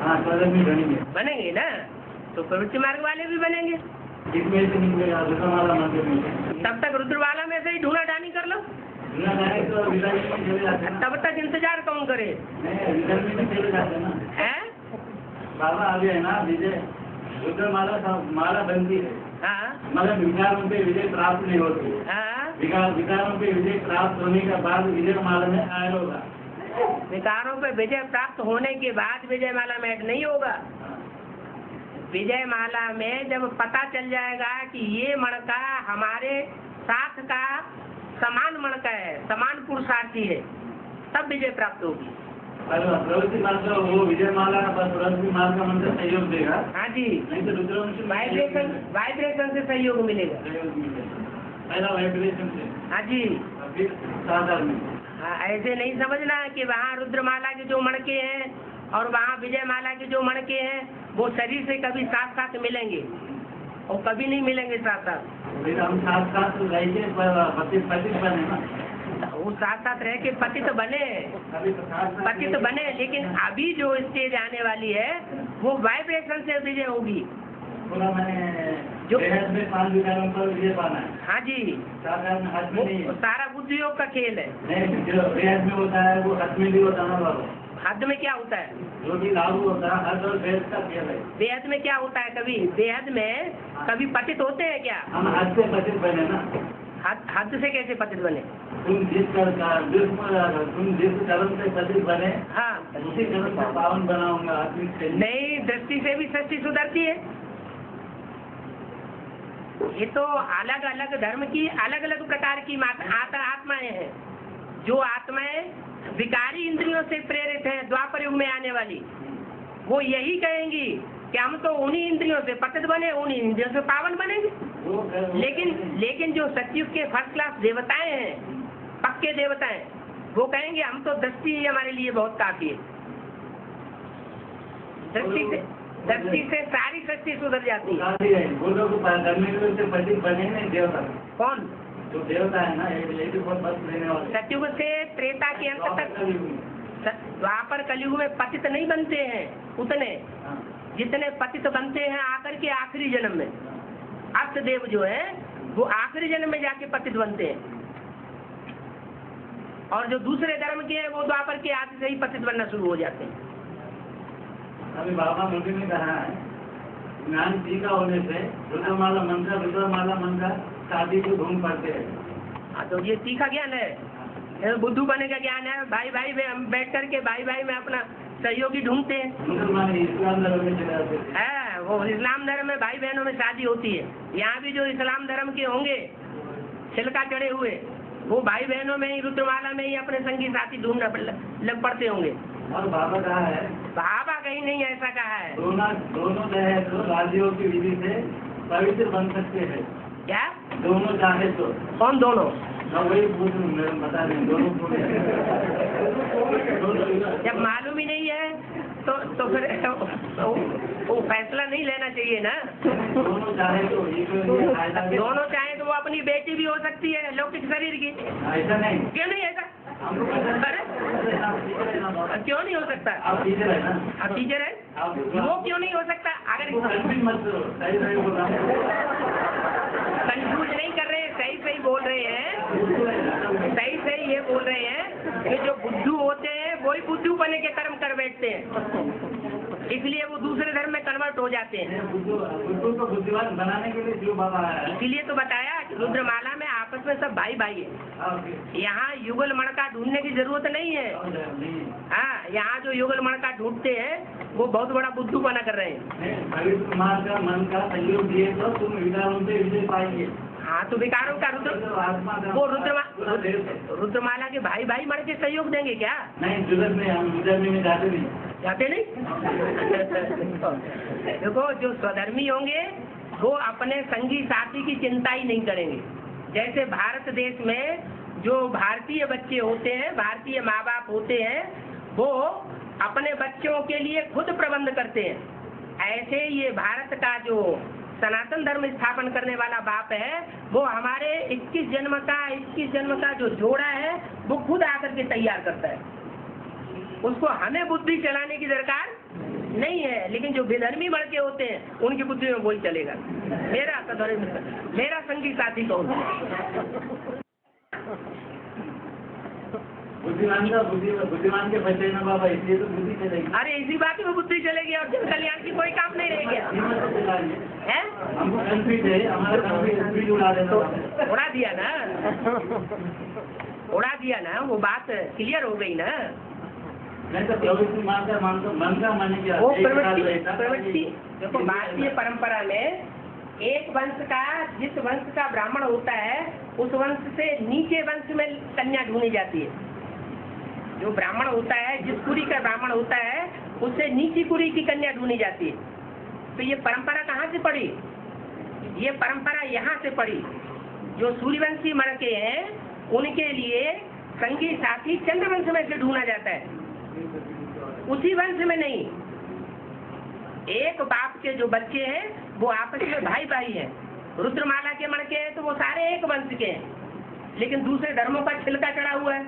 हाँ स्वधर्मी बनेंगे। बनेंगे ना? तो प्रवृत्ति मार्ग वाले भी बनेंगे। तब तक रुद्रवाला में से ही ढूंढा ढानी कर लो। तो हैं तब तक इंतज़ार कौन करे? हैं है? बाबा आ गए ना विजय माला बनती है। हाँ। मगर विकारों पे विजय प्राप्त नहीं होती। हाँ। विकार विकारों पे विजय प्राप्त होने के बाद विजय माला में आया होगा। विकारों पे विजय प्राप्त होने के बाद विजय माला में ऐड नहीं होगा। विजय माला में जब पता चल जाएगा कि ये मणका हमारे साथ का समान मणका है समान पुरुषार्थी है तब विजय प्राप्त होगी। प्रवृत्ति मार्ग वो विजय माला प्रवृत्ति मार्ग का मंत्र सहयोग देगा हाँ जी। नहीं तो रुद्रवंश वाइब्रेशन वाइब्रेशन से सहयोग मिलेगा। सहयोग मिलेगा पहला वाइब्रेशन से हाँ जी। फिर साधारण हाँ, ऐसे नहीं समझना कि वहाँ रुद्रमाला के जो मणके हैं और वहाँ विजय माला के जो मणके हैं वो शरीर से कभी साथ साथ मिलेंगे। और कभी नहीं मिलेंगे साथ साथ फिर हम साथ साथ रहेंगे पति पति बने ना। वो साथ साथ रह के पति तो बने। पति तो बने लेकिन अभी जो स्टेज आने वाली है वो वाइब्रेशन से विजय होगी। मैंने जो- बेहद में पाँच विकारों पर विजय पाना है। जी। सारा बुद्धि योग का खेल है। जो बेहद में होता है वो हाथ में भी होता है हद में क्या होता है? जो भी लागू होता है हर और बेहद का खेल है। बेहद में क्या होता है कभी? बेहद में कभी पतित होते हैं क्या? हम हाथ से पतित बने ना। हद हद से कैसे पतित बने? तुम जिस कर जिस तुम जिस कर्म से पतित बने हाँ। उसी कर्म से पावन बनाऊँगा नई दृष्टि से भी सृष्टि सुधरती है। ये तो अलग अलग धर्म की अलग अलग प्रकार की आत्माएँ हैं। जो आत्माएँ विकारी इंद्रियों से प्रेरित हैं द्वापर युग में आने वाली वो यही कहेंगी कि हम तो उन्हीं इंद्रियों से पतित बने उन्हीं इंद्रियों से पावन बनेंगे। लेकिन लेकिन जो सतयुग के फ़र्स्ट क्लास देवताएँ हैं पक्के देवताएँ वो कहेंगे हम तो दृष्टि ही हमारे लिए बहुत काफ़ी है। दृष्टि से दृष्टि से सारी सृष्टि सुधर जाती है। है। देवता। कौन? जो देवता है ना सतयुग से त्रेता के अंत तक। द्वापर कलयुग में। कलयुग में पतित नहीं बनते हैं उतने। हाँ। जितने पतित बनते हैं आकर के आखिरी जन्म में। अष्ट देव जो है वो आखिरी जन्म में जाके पतित बनते हैं। और जो दूसरे धर्म के हैं वो द्वापर के हाथ से ही पतित बनना शुरू हो जाते हैं। अभी बाबा मोदी ने कहा है ज्ञान टीका होने से रुद्रमाला मंत्र रुद्रमाला मंत्र शादी को धूम पड़ते हैं हाँ तो ये तीखा ज्ञान है। बुद्धू बने का ज्ञान है। भाई भाई में हम बैठ करके भाई भाई में अपना सहयोगी ढूंढते हैं। इस्लाम धर्म थे। है वो इस्लाम धर्म में भाई बहनों में शादी होती है। यहाँ भी जो इस्लाम धर्म के होंगे छिलका चढ़े हुए। वो भाई बहनों में ही रुद्रमाला में ही अपने संगी साथी ढूँढने लग पड़ते होंगे। और बाबा कहा है? बाबा कहीं नहीं ऐसा कहा है? दोनों तो राज्यों की विधि से पवित्र बन सकते हैं। क्या? दोनों चाहे तो। कौन दोनों? मैं वही पूछ मैडम बता दें दोनों जब मालूम ही नहीं है तो तो फिर तो वो फैसला नहीं लेना चाहिए ना। दोनों चाहे तो दोनों चाहे वो अपनी बेटी भी हो सकती है लौकिक शरीर की? ऐसा नहीं। क्यों नहीं ऐसा? अरे क्यों नहीं हो सकता? आप टीचर है ना? आप टीचर है? वो क्यों नहीं हो सकता? अगर कंफ्यूज नहीं कर। रहे हैं। सही सही बोल रहे हैं। सही सही ये बोल रहे हैं कि जो बुद्धू होते हैं वही बुद्धू बने के कर्म कर बैठते हैं। इसलिए वो दूसरे धर्म में कन्वर्ट हो जाते हैं। इसीलिए तो बताया रुद्रमाला में आपस में सब भाई भाई है। यहाँ युगल मणका ढूँढने की ज़रूरत नहीं है। हाँ यहाँ जो युगल मणका ढूंढते हैं, वो बहुत बड़ा बुद्धू बना कर रहे हैं। मन का दिए तो तुम विकारों से विजय पाएँगे हाँ तो विकारों का रुद्र वो रुद्रमा। रुद्रमाला के भाई भाई मर के सहयोग देंगे क्या? नहीं जुगत में हम जर्नी में जाते नहीं। जाते नहीं? देखो जो स्वधर्मी होंगे वो अपने संगी साथी की चिंता ही नहीं करेंगे। जैसे भारत देश में जो भारतीय बच्चे होते हैं भारतीय माँ बाप होते हैं वो अपने बच्चों के लिए खुद प्रबंध करते हैं। ऐसे ये भारत का जो सनातन धर्म स्थापन करने वाला बाप है वो हमारे 21 जन्म का 21 जन्म का जो जोड़ा है वो खुद आकर के तैयार करता है। उसको हमें बुद्धि चलाने की दरकार नहीं है लेकिन जो बेधर्मी बढ़ के होते हैं उनकी बुद्धि में वही चलेगा। मेरा सदर मेरा संगी साथी कौन बुद्धिमान का बुद्धिमान के बच्चे ना बाबा इसलिए तो बुद्धि चलेगी। अरे इसी बात में बुद्धि चलेगी और जन कल्याण की कोई काम नहीं रह गया हिम्मत से चलाएँगे है? हमको कंफ्यूज है हमारा कंफ्यूज कंफ्यूज उड़ा उड़ा दिया ना? उड़ा दिया ना? वो बात क्लियर हो गई ना? वो प्रवृत्ति प्रवृत्ति देखो भारतीय परंपरा में एक वंश का जिस वंश का ब्राह्मण होता है उस वंश से नीचे वंश में कन्या ढूंढी जाती है। जो ब्राह्मण होता है जिस कुरी का ब्राह्मण होता है उससे नीची कुरी की कन्या ढूंढी जाती है। तो ये परंपरा कहाँ से पड़ी? ये परंपरा यहाँ से पड़ी। जो सूर्यवंशी मर के हैं उनके लिए संगी साथी चंद्रवंश में से ढूंढा जाता है। उसी वंश में नहीं। एक बाप के जो बच्चे हैं वो आपस में भाई भाई हैं। रुद्रमाला के मणके हैं तो वो सारे एक वंश के हैं। लेकिन दूसरे धर्मों का छिलका चढ़ा हुआ है।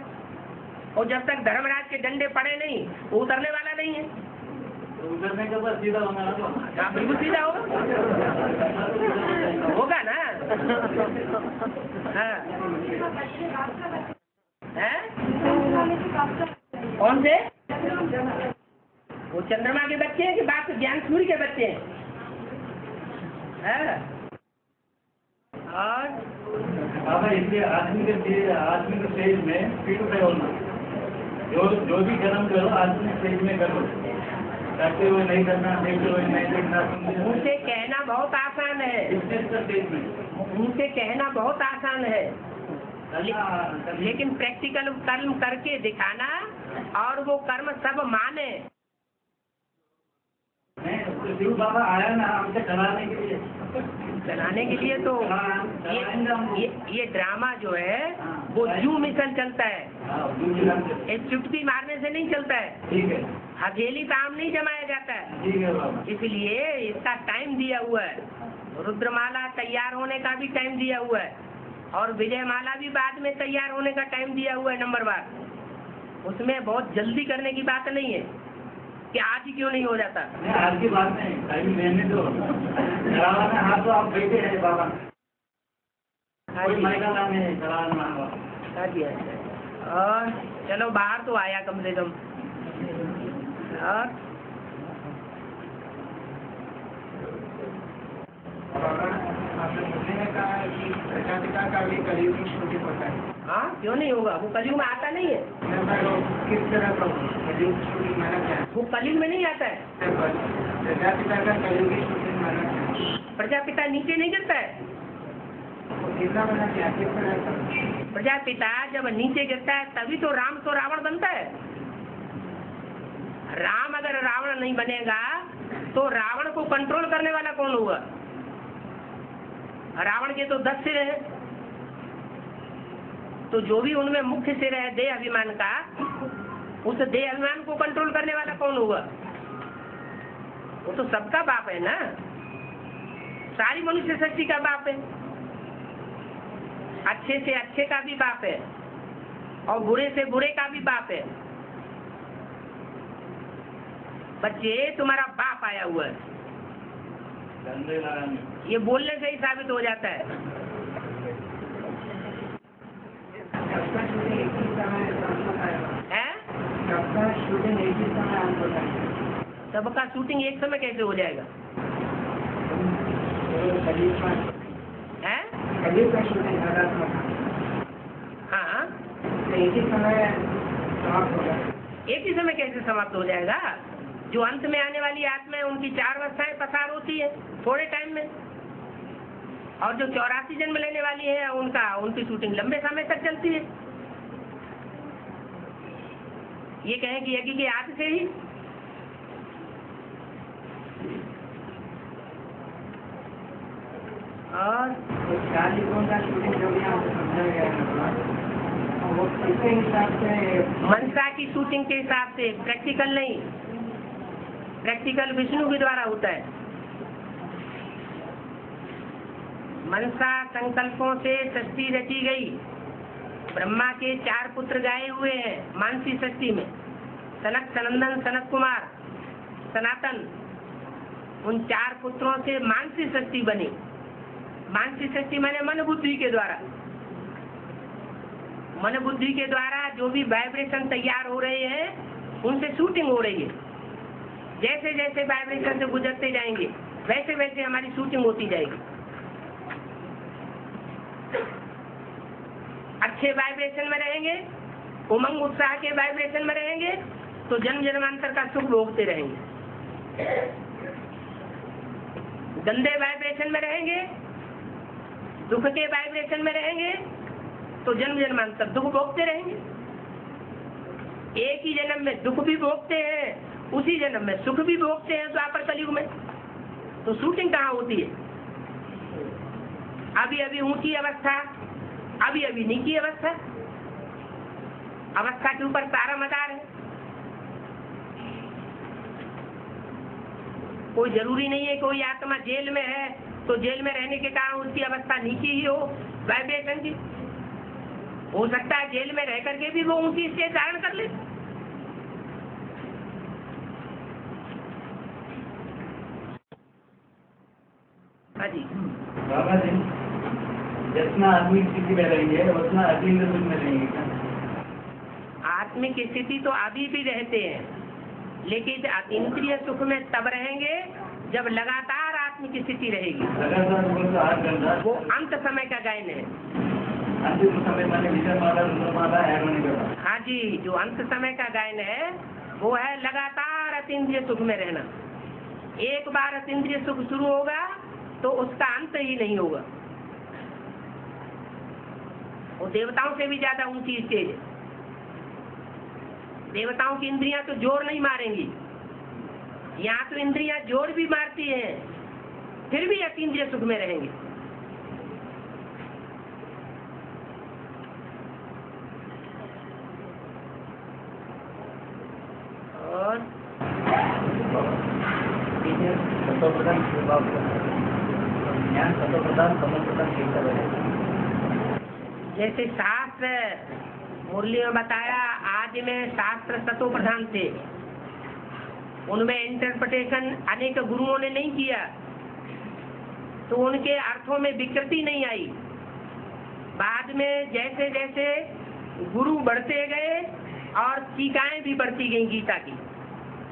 और जब तक धर्मराज के डंडे पड़े नहीं वो उतरने वाला नहीं है। तो उतरने के बाद सीधा होना है तो। आप बिल्कुल सीधा होगा होगा ना? हाँ। हैं? कौन से? वो चंद्रमा के बच्चे हैं कि बाप ज्ञान सूर्य के बच्चे हैं। हैं? और? बाबा इसलिए आदमी के आदमी के स्टेज में फिट पे होना। जो जो भी कर्म करो आदमी स्टेज में करो। करते हुए नहीं करना देखते हुए नहीं देखना उनसे कहना बहुत आसान है। स्टेज में। उनसे कहना बहुत आसान है। लेकिन प्रैक्टिकल कर्म करके दिखाना और वो कर्म सब माने। तो शिव बाबा आया ना हमसे कराने के लिए। चलाने के लिए तो ये ये, ये ड्रामा जो है वो जू मिशन चलता है। हाँ, दूसरी एक चुटकी मारने से नहीं चलता है। ठीक है। हथेली आम नहीं जमाया जाता है। ठीक है इसलिए इसका टाइम दिया हुआ है। रुद्रमाला तैयार होने का भी टाइम दिया हुआ है। और विजयमाला भी बाद में तैयार होने का टाइम दिया हुआ है नंबर बार। उसमें बहुत जल्दी करने की बात नहीं है कि आज ही क्यों नहीं हो जाता? आज की बात नहीं टाइम लेने दो करावाना तो आप बैठे हैं बाबा। हाँ जी। है हाँ हाँ। और चलो बाहर तो आया कम से कम। और? प्रजापिता का भी कलयुग छोटे पड़ता है। हाँ क्यों नहीं होगा? वो कलयुग में आता नहीं है। किस तरह का वो कलयुग में नहीं आता है। प्रजापिता का कलयुग प्रजापिता नीचे नहीं गिरता है। प्रजापिता जब नीचे गिरता है तभी तो राम तो रावण बनता है। राम अगर रावण नहीं बनेगा तो रावण को कंट्रोल करने वाला कौन होगा? रावण के तो दस सिर हैं। तो जो भी उनमें मुख्य सिर है देह अभिमान का उस देह अभिमान को कंट्रोल करने वाला कौन होगा? वो तो सबका बाप है ना? सारी मनुष्य शक्ति का बाप है। अच्छे से अच्छे का भी बाप है और बुरे से बुरे का भी बाप है। बच्चे तुम्हारा बाप आया हुआ है। ये बोलने से ही साबित हो जाता है सबका शूटिंग एक ही समय है हैं? सबका सबका शूटिंग एक समय कैसे हो जाएगा? है? हाँ। एक ही समय कैसे समाप्त हो जाएगा? जो अंत में आने वाली आत्मा है उनकी चार अवस्थाएँ पसार होती है, थोड़े टाइम में। और जो चौरासी जन्म लेने वाली है, उनका, उनकी शूटिंग लंबे समय तक चलती है। ये कहें कि यज्ञ के हाथ से ही और मनसा की शूटिंग के हिसाब से प्रैक्टिकल नहीं। प्रैक्टिकल विष्णु के द्वारा होता है। मनसा संकल्पों से सृष्टि रची गई। ब्रह्मा के चार पुत्र गाये हुए हैं, मानसी सृष्टि में। सनक सनंदन, सनक कुमार, सनातन। उन चार पुत्रों से मानसी सृष्टि बनी। मानसी सृष्टि माने मन बुद्धि के द्वारा। मन बुद्धि के द्वारा जो भी वाइब्रेशन तैयार हो रहे हैं, उनसे शूटिंग हो रही है। जैसे जैसे वाइब्रेशन से गुजरते जाएँगे वैसे वैसे हमारी शूटिंग होती जाएगी। अच्छे वाइब्रेशन में रहेंगे, उमंग उत्साह के वाइब्रेशन में रहेंगे तो जन्म जन्मांतर का सुख भोगते रहेंगे। गंदे वाइब्रेशन में रहेंगे दुख के वाइब्रेशन में रहेंगे तो जन्म जन्मांतर दुख भोगते रहेंगे। एक ही जन्म में दुख भी भोगते हैं, उसी जन्म में सुख भी भोगते हैं द्वापर कलयुग में। तो शूटिंग कहाँ होती है? अभी अभी ऊँची अवस्था अभी अभी नीची अवस्था। अवस्था के ऊपर सारा मदार है। कोई ज़रूरी नहीं है कोई आत्मा जेल में है तो जेल में रहने के कारण उसकी अवस्था नीचे ही हो वाइब्रेशन की हो सकता है जेल में रह करके भी वो ऊँची स्टेज धारण कर ले। हाँ जी। बाबा जी जितना आदमी स्थिति में रहेंगे उतना में रहेंगे आत्मिक स्थिति तो अभी भी रहते हैं लेकिन इंद्रिय सुख में तब रहेंगे जब लगातार आत्मिक स्थिति रहेगी। तो वो अंत समय का गायन है। के बाद। हाँ जी जो अंत समय का गायन है वो है लगातार अतीन्द्रिय सुख में रहना। एक बार अतीन्द्रिय सुख शुरू होगा तो उसका अंत ही नहीं होगा। वो देवताओं से भी ज़्यादा ऊँची स्टेज है। देवताओं की इंद्रियाँ तो ज़ोर नहीं मारेंगी। यहाँ तो इंद्रियाँ ज़ोर भी मारती हैं। फिर भी अतीन्द्रिय सुख में रहेंगे। और जैसे शास्त्र मुरली में बताया आज में शास्त्र सतो प्रधान थे। उनमें इंटरप्रिटेशन अनेक गुरुओं ने नहीं किया। तो उनके अर्थों में विकृति नहीं आई। बाद में जैसे जैसे गुरु बढ़ते गए और टीकाएँ भी बढ़ती गई गीता की,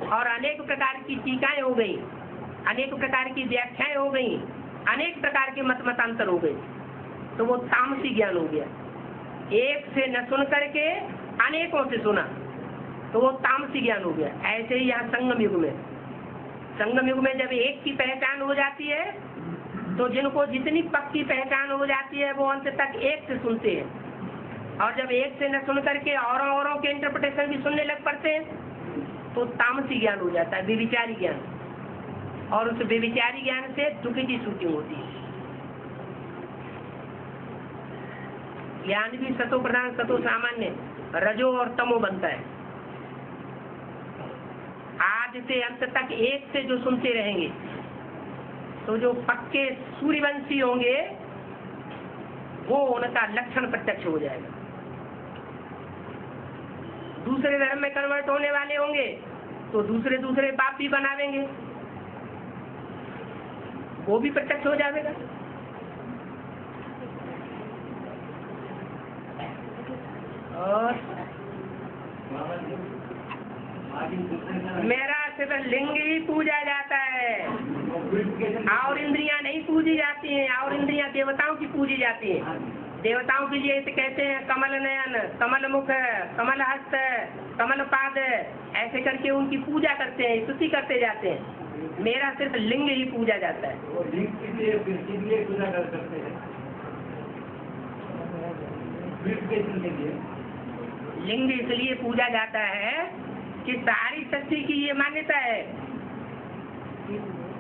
और अनेक प्रकार की टीकाएँ हो गई, अनेक प्रकार की व्याख्याएँ हो गई, अनेक प्रकार के मत मतांतर हो गए। तो वो तामसी ज्ञान हो गया। एक से न सुन करके अनेकों से सुना तो वो तामसी ज्ञान हो गया। ऐसे ही यहाँ संगम युग में। संगम युग में जब एक की पहचान हो जाती है तो जिनको जितनी पक्की पहचान हो जाती है, वो अंत तक एक से सुनते हैं। और जब एक से न सुन करके औरों औरों के इंटरप्रिटेशन भी सुनने लग पड़ते हैं तो तामसी ज्ञान हो जाता है बेविचारी ज्ञान। और उस बेविचारी ज्ञान से दुखी की शूटिंग होती है। ज्ञान भी सतो प्रधान, सतो सामान्य, रजो और तमो बनता है। आज से अंत तक एक से जो सुनते रहेंगे तो जो पक्के सूर्यवंशी होंगे, वो उनका लक्षण प्रत्यक्ष हो जाएगा। दूसरे धर्म में कन्वर्ट होने वाले होंगे तो दूसरे दूसरे बाप भी बनावेंगे। वो भी प्रत्यक्ष हो जाएगा। और मेरा सिर्फ़ लिंग ही पूजा जाता है। और इंद्रियाँ नहीं पूजी जाती हैं और इंद्रियाँ देवताओं की पूजी जाती हैं। देवताओं के लिए तो कहते हैं कमल नयन कमल मुख कमल हस्त कमल पाद ऐसे करके उनकी पूजा करते हैं स्तुति करते जाते हैं। मेरा सिर्फ़ लिंग ही पूजा जाता है। लिंग के लिए लिए पूजा कर सकते हैं। लिंग इसलिए पूजा जाता है कि सारी सृष्टि की ये मान्यता है।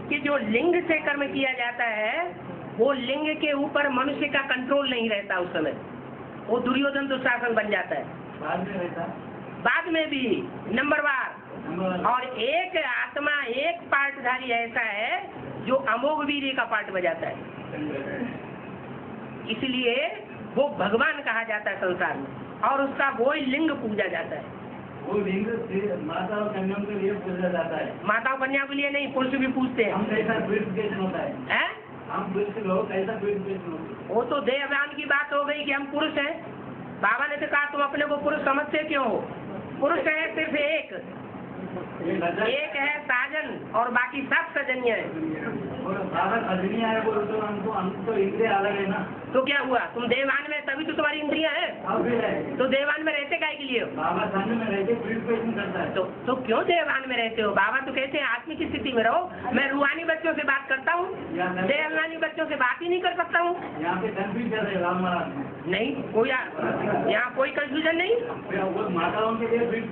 कि जो लिंग से कर्म किया जाता है वो लिंग के ऊपर मनुष्य का कंट्रोल नहीं रहता उस समय। वो दुर्योधन दुशासन बन जाता है। बाद में रहता बाद में भी नंबर वार और एक आत्मा एक पार्टधारी ऐसा है जो अमोघ वीर का पार्ट बजाता है। इसलिए वो भगवान कहा जाता है संसार में और उसका वो लिंग पूजा जाता है। वो लिंग माता और के लिए पूजा जाता है। माताओं कन्याओं के लिए नहीं पुरुष भी पूछते हम हैं कैसा प्यूरिफिकेशन होता है? हैं? हम पुरुष लोग कैसा होता है? वो तो देवदान की बात हो गई कि हम पुरुष हैं। बाबा ने तो कहा तुम अपने को पुरुष समझते क्यों हो? पुरुष है सिर्फ़ एक। एक है साजन और बाकी सब सजनिया है। तो तो इंद्रिय अलग है ना। तो क्या हुआ? तुम देवान में तभी तो तुम्हारी इंद्रियाँ हैं। तो देवान में रहते काय के लिए बाबा संघ में रहते प्यूरिफिकेशन करता तो तो क्यों देवान में रहते हो? बाबा तो कहते हैं आत्मिक स्थिति में रहो। मैं रूहानी बच्चों से बात करता हूँ। देवलानी बच्चों से बात ही नहीं कर सकता हूँ। यहाँ पे कंफ्यूजन है राम महाराज नहीं कोई यहाँ कोई कंफ्यूजन नहीं। माताओं के लिए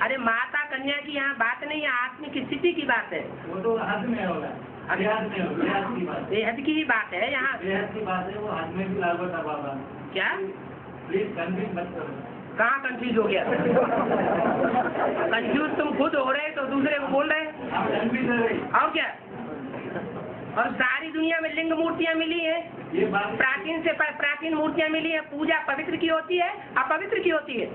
अरे माता कन्या की यहाँ बात नहीं है आत्मिक स्थिति की बात है। वो तो हाथ में होगा। बेहद की बात की ही बात है यहाँ बेहद की बात है वो हाथ में भी लागू था बाबा क्या? प्लीज़ कंफ्यूज मत करो। कहाँ कंफ्यूज हो गया? कंफ्यूज तुम खुद हो रहे तो दूसरे को बोल रहे है। और क्या? और सारी दुनिया में लिंग मूर्तियाँ मिली हैं। प्राचीन से प्राचीन मूर्तियाँ मिली है पूजा पवित्र की होती है अपवित्र की होती है।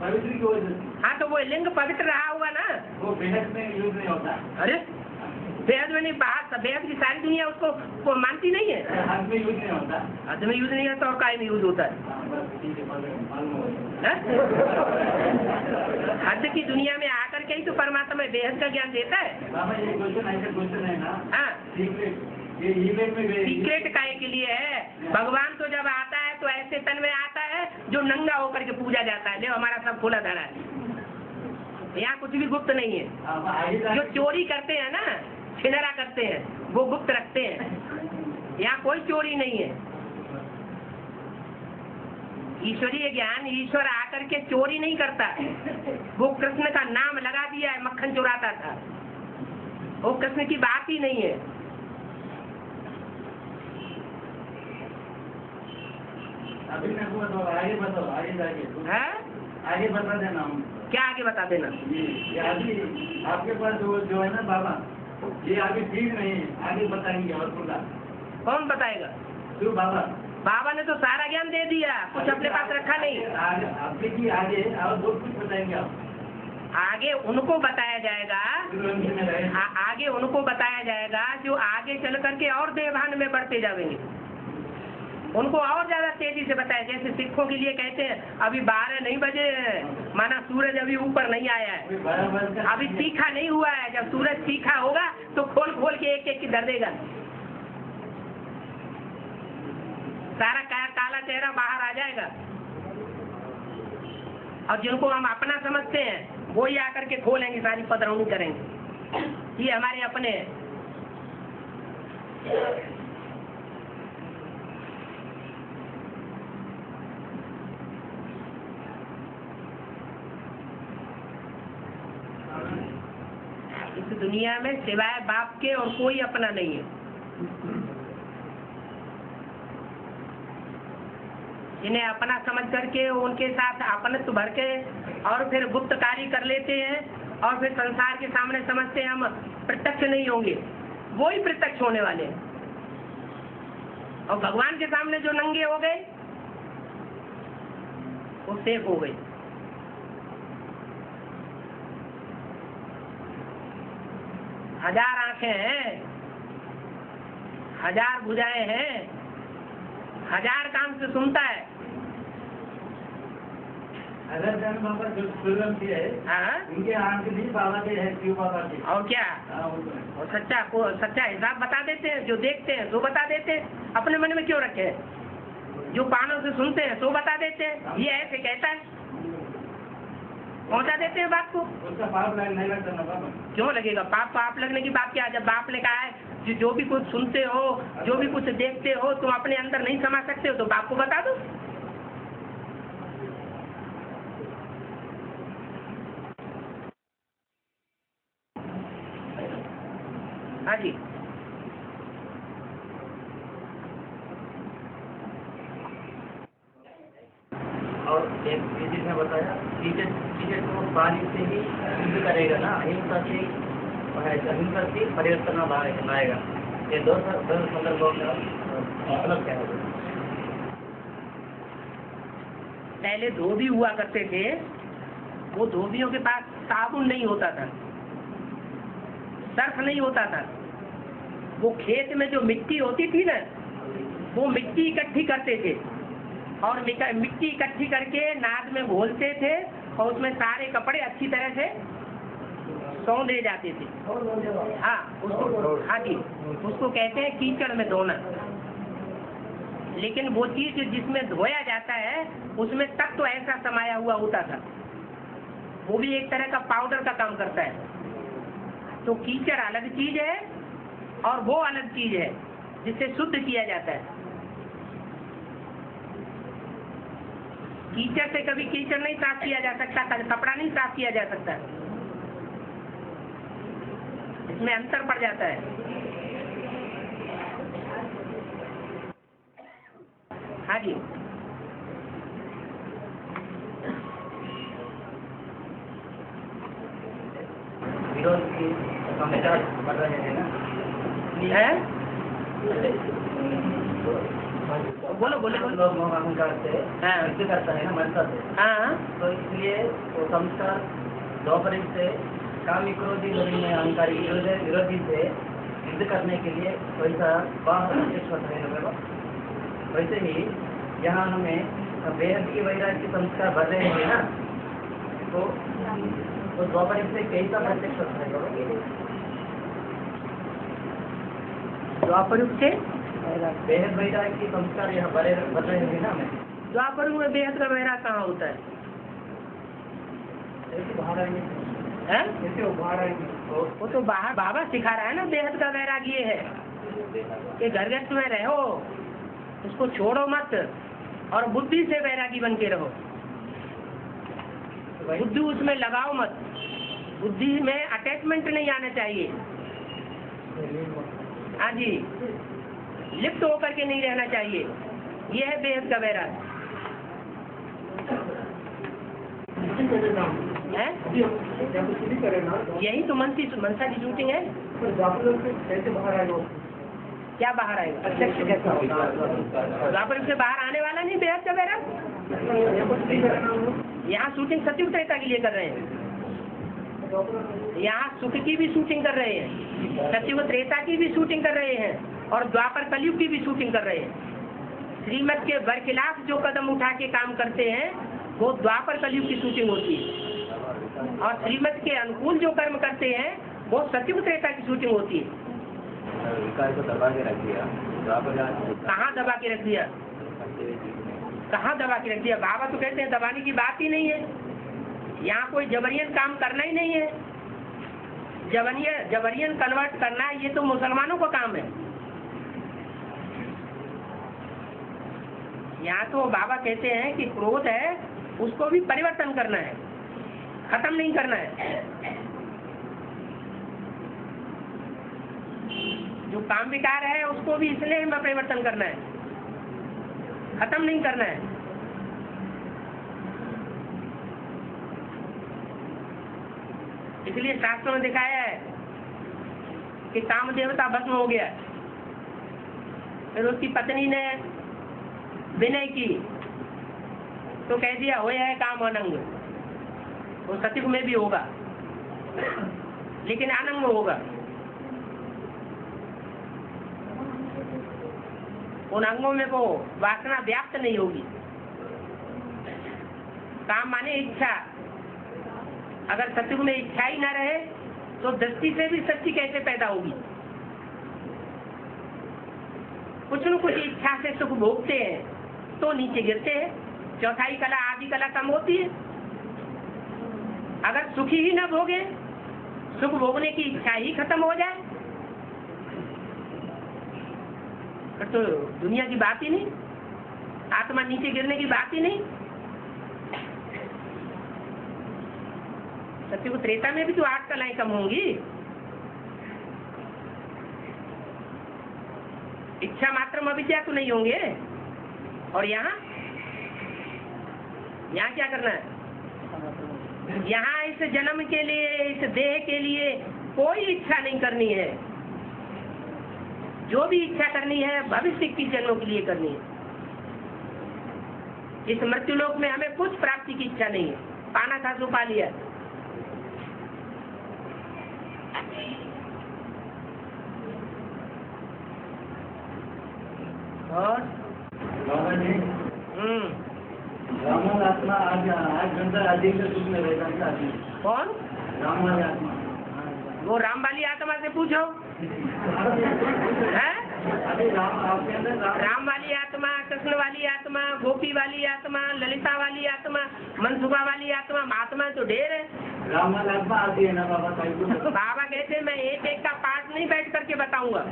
पवित्र की वजह से। हाँ तो वो लिंग पवित्र रहा हुआ ना। वो बेहद में यूज़ नहीं होता। अरे बेहद में नहीं बाहर बेहद की सारी दुनिया उसको को मानती नहीं है। हाथ में यूज़ नहीं होता। हद में यूज़ नहीं होता और काय में यूज़ होता है? हाँ, है हो। हैं? हद की दुनिया में आकर के ही तो परमात्मा बेहद का ज्ञान देता है। बाबा ये क्वेश्चन ऐसा क्वेश्चन है ना। हाँ। सीक्रेट काय के लिए है? भगवान तो जब आता है तो ऐसे तन में आता है जो नंगा होकर के पूजा जाता है। देखो हमारा सब खुला धरा है। यहाँ कुछ भी गुप्त नहीं है। जो चोरी करते हैं ना छिनरा करते हैं वो गुप्त रखते हैं। यहाँ कोई चोरी नहीं है। ईश्वरीय ज्ञान ईश्वर आकर के चोरी नहीं करता। वो कृष्ण का नाम लगा दिया है मक्खन चुराता था। वो कृष्ण की बात ही नहीं है। अभी मैं को बताओ आगे बताओ आगे है? आगे बता देना क्या आगे बता देना? आपके पास जो जो है ना बाबा ये आगे भीड़ नहीं है आगे बताएँगे और खुला कौन बताएगा? गुरु बाबा। बाबा ने तो सारा ज्ञान दे दिया कुछ अपने पास रखा नहीं। आगे आपके की आगे और बहुत कुछ बताएँगे आप। आगे उनको बताया जाएगा आ, आगे उनको बताया जाएगा जो आगे चल करके और देवान में बढ़ते जाएँगे। उनको और ज़्यादा तेज़ी से बताया जैसे सिखों के लिए कहते हैं अभी बारह नहीं बजे माना सूरज अभी ऊपर नहीं आया है। अभी तीखा नहीं हुआ है। जब सूरज तीखा होगा तो खोल खोल के एक एक की दर देगा। सारा का, काला चेहरा बाहर आ जाएगा। और जिनको हम अपना समझते हैं वो ही आकर के खोलेंगे सारी पदरौनी करेंगे। ये हमारे अपने हैं इस दुनिया में सिवाय बाप के और कोई अपना नहीं है। जिन्हें अपना समझ करके, उनके साथ अपनत्व भर के और फिर गुप्त कार्य कर लेते हैं और फिर संसार के सामने समझते हैं हम, प्रत्यक्ष नहीं होंगे। वो ही प्रत्यक्ष होने वाले हैं। और भगवान के सामने जो नंगे हो गए, वो सेफ़ हो गए। हज़ार आँखें हैं हज़ार भुजाएँ हैं हज़ार काम से सुनता है। अगर जन बाबा जो सूर्यवंशी है हाँ? उनके आँख भी बाबा के है शिव बाबा के। और क्या? हाँ, तो। और सच्चा को सच्चा हिसाब बता देते हैं जो देखते हैं सो बता देते हैं। अपने मन में क्यों रखे? हैं जो कानों से सुनते हैं सो बता देते हैं। ये ऐसे कहता है। पहुँचा देते हैं बाप को। उसका पाप नहीं लगता ना बाबा क्यों लगेगा? पाप पाप लगने की बात क्या जब बाप ने कहा है कि जो भी कुछ सुनते हो जो भी कुछ देखते हो तुम अपने अंदर नहीं समा सकते हो तो बाप को बता दो। हाँ जी और एक किसी ने बताया टीचर टीचर को बालिक से ही करेगा ना, अहिंसा से अहिंसा से परिवर्तन लाएगा ये दो दो में मतलब क्या पहले धोबी हुआ करते थे, वो धोबियों के पास साबुन नहीं होता था, सर्फ नहीं होता था। वो खेत में जो मिट्टी होती थी ना, वो मिट्टी इकट्ठी करते थे। और मिट्टी इकट्ठी करके नाद में घोलते थे और उसमें सारे कपड़े अच्छी तरह से सौंधे जाते थे। हाँ उसको हाँ जी, उसको कहते हैं कीचड़ में धोना। लेकिन वो चीज़ जिसमें धोया जाता है, उसमें तक तो ऐसा समाया हुआ होता था। वो भी एक तरह का पाउडर का काम करता है। तो कीचड़ अलग चीज़ है और वो अलग चीज़ है, जिसे शुद्ध किया जाता है। कीचड़ से कभी कीचड़ नहीं साफ़ किया जा सकता कपड़ा नहीं साफ़ किया जा सकता। इसमें अंतर पड़ जाता है। हाँ जी। विरोध बढ़ रहे हैं ना? है? बोलो बोलो लोग मोह अहंकार से हाँ। युद्ध करता है ना मनसा से हाँ तो इसलिए वो संस्कार द्वापरी से काम क्रोधी में अहंकारी विरोधी से युद्ध करने के लिए वैसा बाहर है। वैसे ही यहाँ हमें बेहद की वैराग के संस्कार बढ़ रहे हैं ना। तो तो द्वापरी से कैसा प्रत्यक्ष होता है लोगों। द्वापर युग से? बेहद वैराग के संस्कार यहाँ बढ़ रहे हैं ना हमें। द्वापर में बेहद का बहरा कहाँ होता है? कैसे बाहर आएँगे? कैसे वो बाहर आएँगे। वो तो बाहर बाबा सिखा रहा है ना बेहद का वैराग ये है। कि घर गृहस्थ में रहो उसको छोड़ो मत और बुद्धि से वैरागी बन के रहो। बुद्धि उसमें लगाओ मत। बुद्धि में अटैचमेंट नहीं आना चाहिए। हाँ जी। लिप्त होकर के नहीं रहना चाहिए। यह है बेहद का है? यही तो मनसी मनसा की शूटिंग है। क्या बाहर आएगा? प्रत्यक्ष कैसा द्वापर से बाहर आने वाला नहीं बेहद का वैराग यहाँ शूटिंग सत्युग त्रेता के लिए कर रहे हैं। यहाँ सुख की भी शूटिंग कर रहे हैं। सत्युग त्रेता की भी शूटिंग कर रहे हैं। और द्वापर कलयुग की भी शूटिंग कर रहे हैं। श्रीमत के बरखिलाफ जो कदम उठा के काम करते हैं वो द्वापर कलयुग की शूटिंग होती है। और श्रीमत के अनुकूल जो कर्म करते हैं वो सत्युग त्रेता की शूटिंग होती है। कहाँ दबा के रख दिया? कहाँ दबा के रख दिया? बाबा तो कहते हैं दबाने की बात ही नहीं है। यहाँ कोई जबरियन काम करना ही नहीं है। जबरियन जबरियन कन्वर्ट करना ये तो मुसलमानों का काम है। यहाँ तो बाबा कहते हैं कि क्रोध है, उसको भी परिवर्तन करना है, खत्म नहीं करना है। जो काम विकार है, उसको भी इसलिए में परिवर्तन करना है, खत्म नहीं करना है। इसलिए शास्त्रों में दिखाया है कि काम देवता भस्म हो गया। फिर उसकी पत्नी ने विनय की। तो कह दिया हो है काम अनंग। वो सतयुग में भी होगा, लेकिन अनंग होगा। उन अंगों में वो वासना व्याप्त नहीं होगी। काम माने इच्छा। अगर सत्युग में इच्छा ही ना रहे तो दृष्टि से भी सच्ची कैसे पैदा होगी? कुछ न कुछ इच्छा से सुख भोगते हैं। तो नीचे गिरते हैं। चौथाई कला, आदि कला कम होती है। अगर सुखी ही न भोगे, सुख भोगने की इच्छा ही खत्म हो जाए। तो दुनिया की बात ही नहीं, आत्मा नीचे गिरने की बात ही नहीं। सत्य को त्रेता में भी तो आठ कलाएँ कम होंगी। इच्छा मात्र अविद्या तो नहीं होंगे। और यहाँ? यहाँ क्या करना है? यहाँ इस जन्म के लिए, इस देह के लिए कोई इच्छा नहीं करनी है। जो भी इच्छा करनी है, भविष्य की जन्मों के लिए करनी है। इस मृत्यु लोक में हमें कुछ प्राप्ति की इच्छा नहीं है। पाना था जो पा लिया। और? बाबा जी हम्म आत्मा आज आठ घंटा अधिक से सुख में रहता है कौन रामल आत्मा. वो राम वाली आत्मा से पूछो। है? राम राम राम वाली आत्मा कृष्ण वाली आत्मा गोपी वाली आत्मा ललिता वाली आत्मा मनसुखा वाली आत्मा महात्मा तो ढेर है। बाबा कहते मैं एक एक का पाठ नहीं बैठ करके बताऊँगा।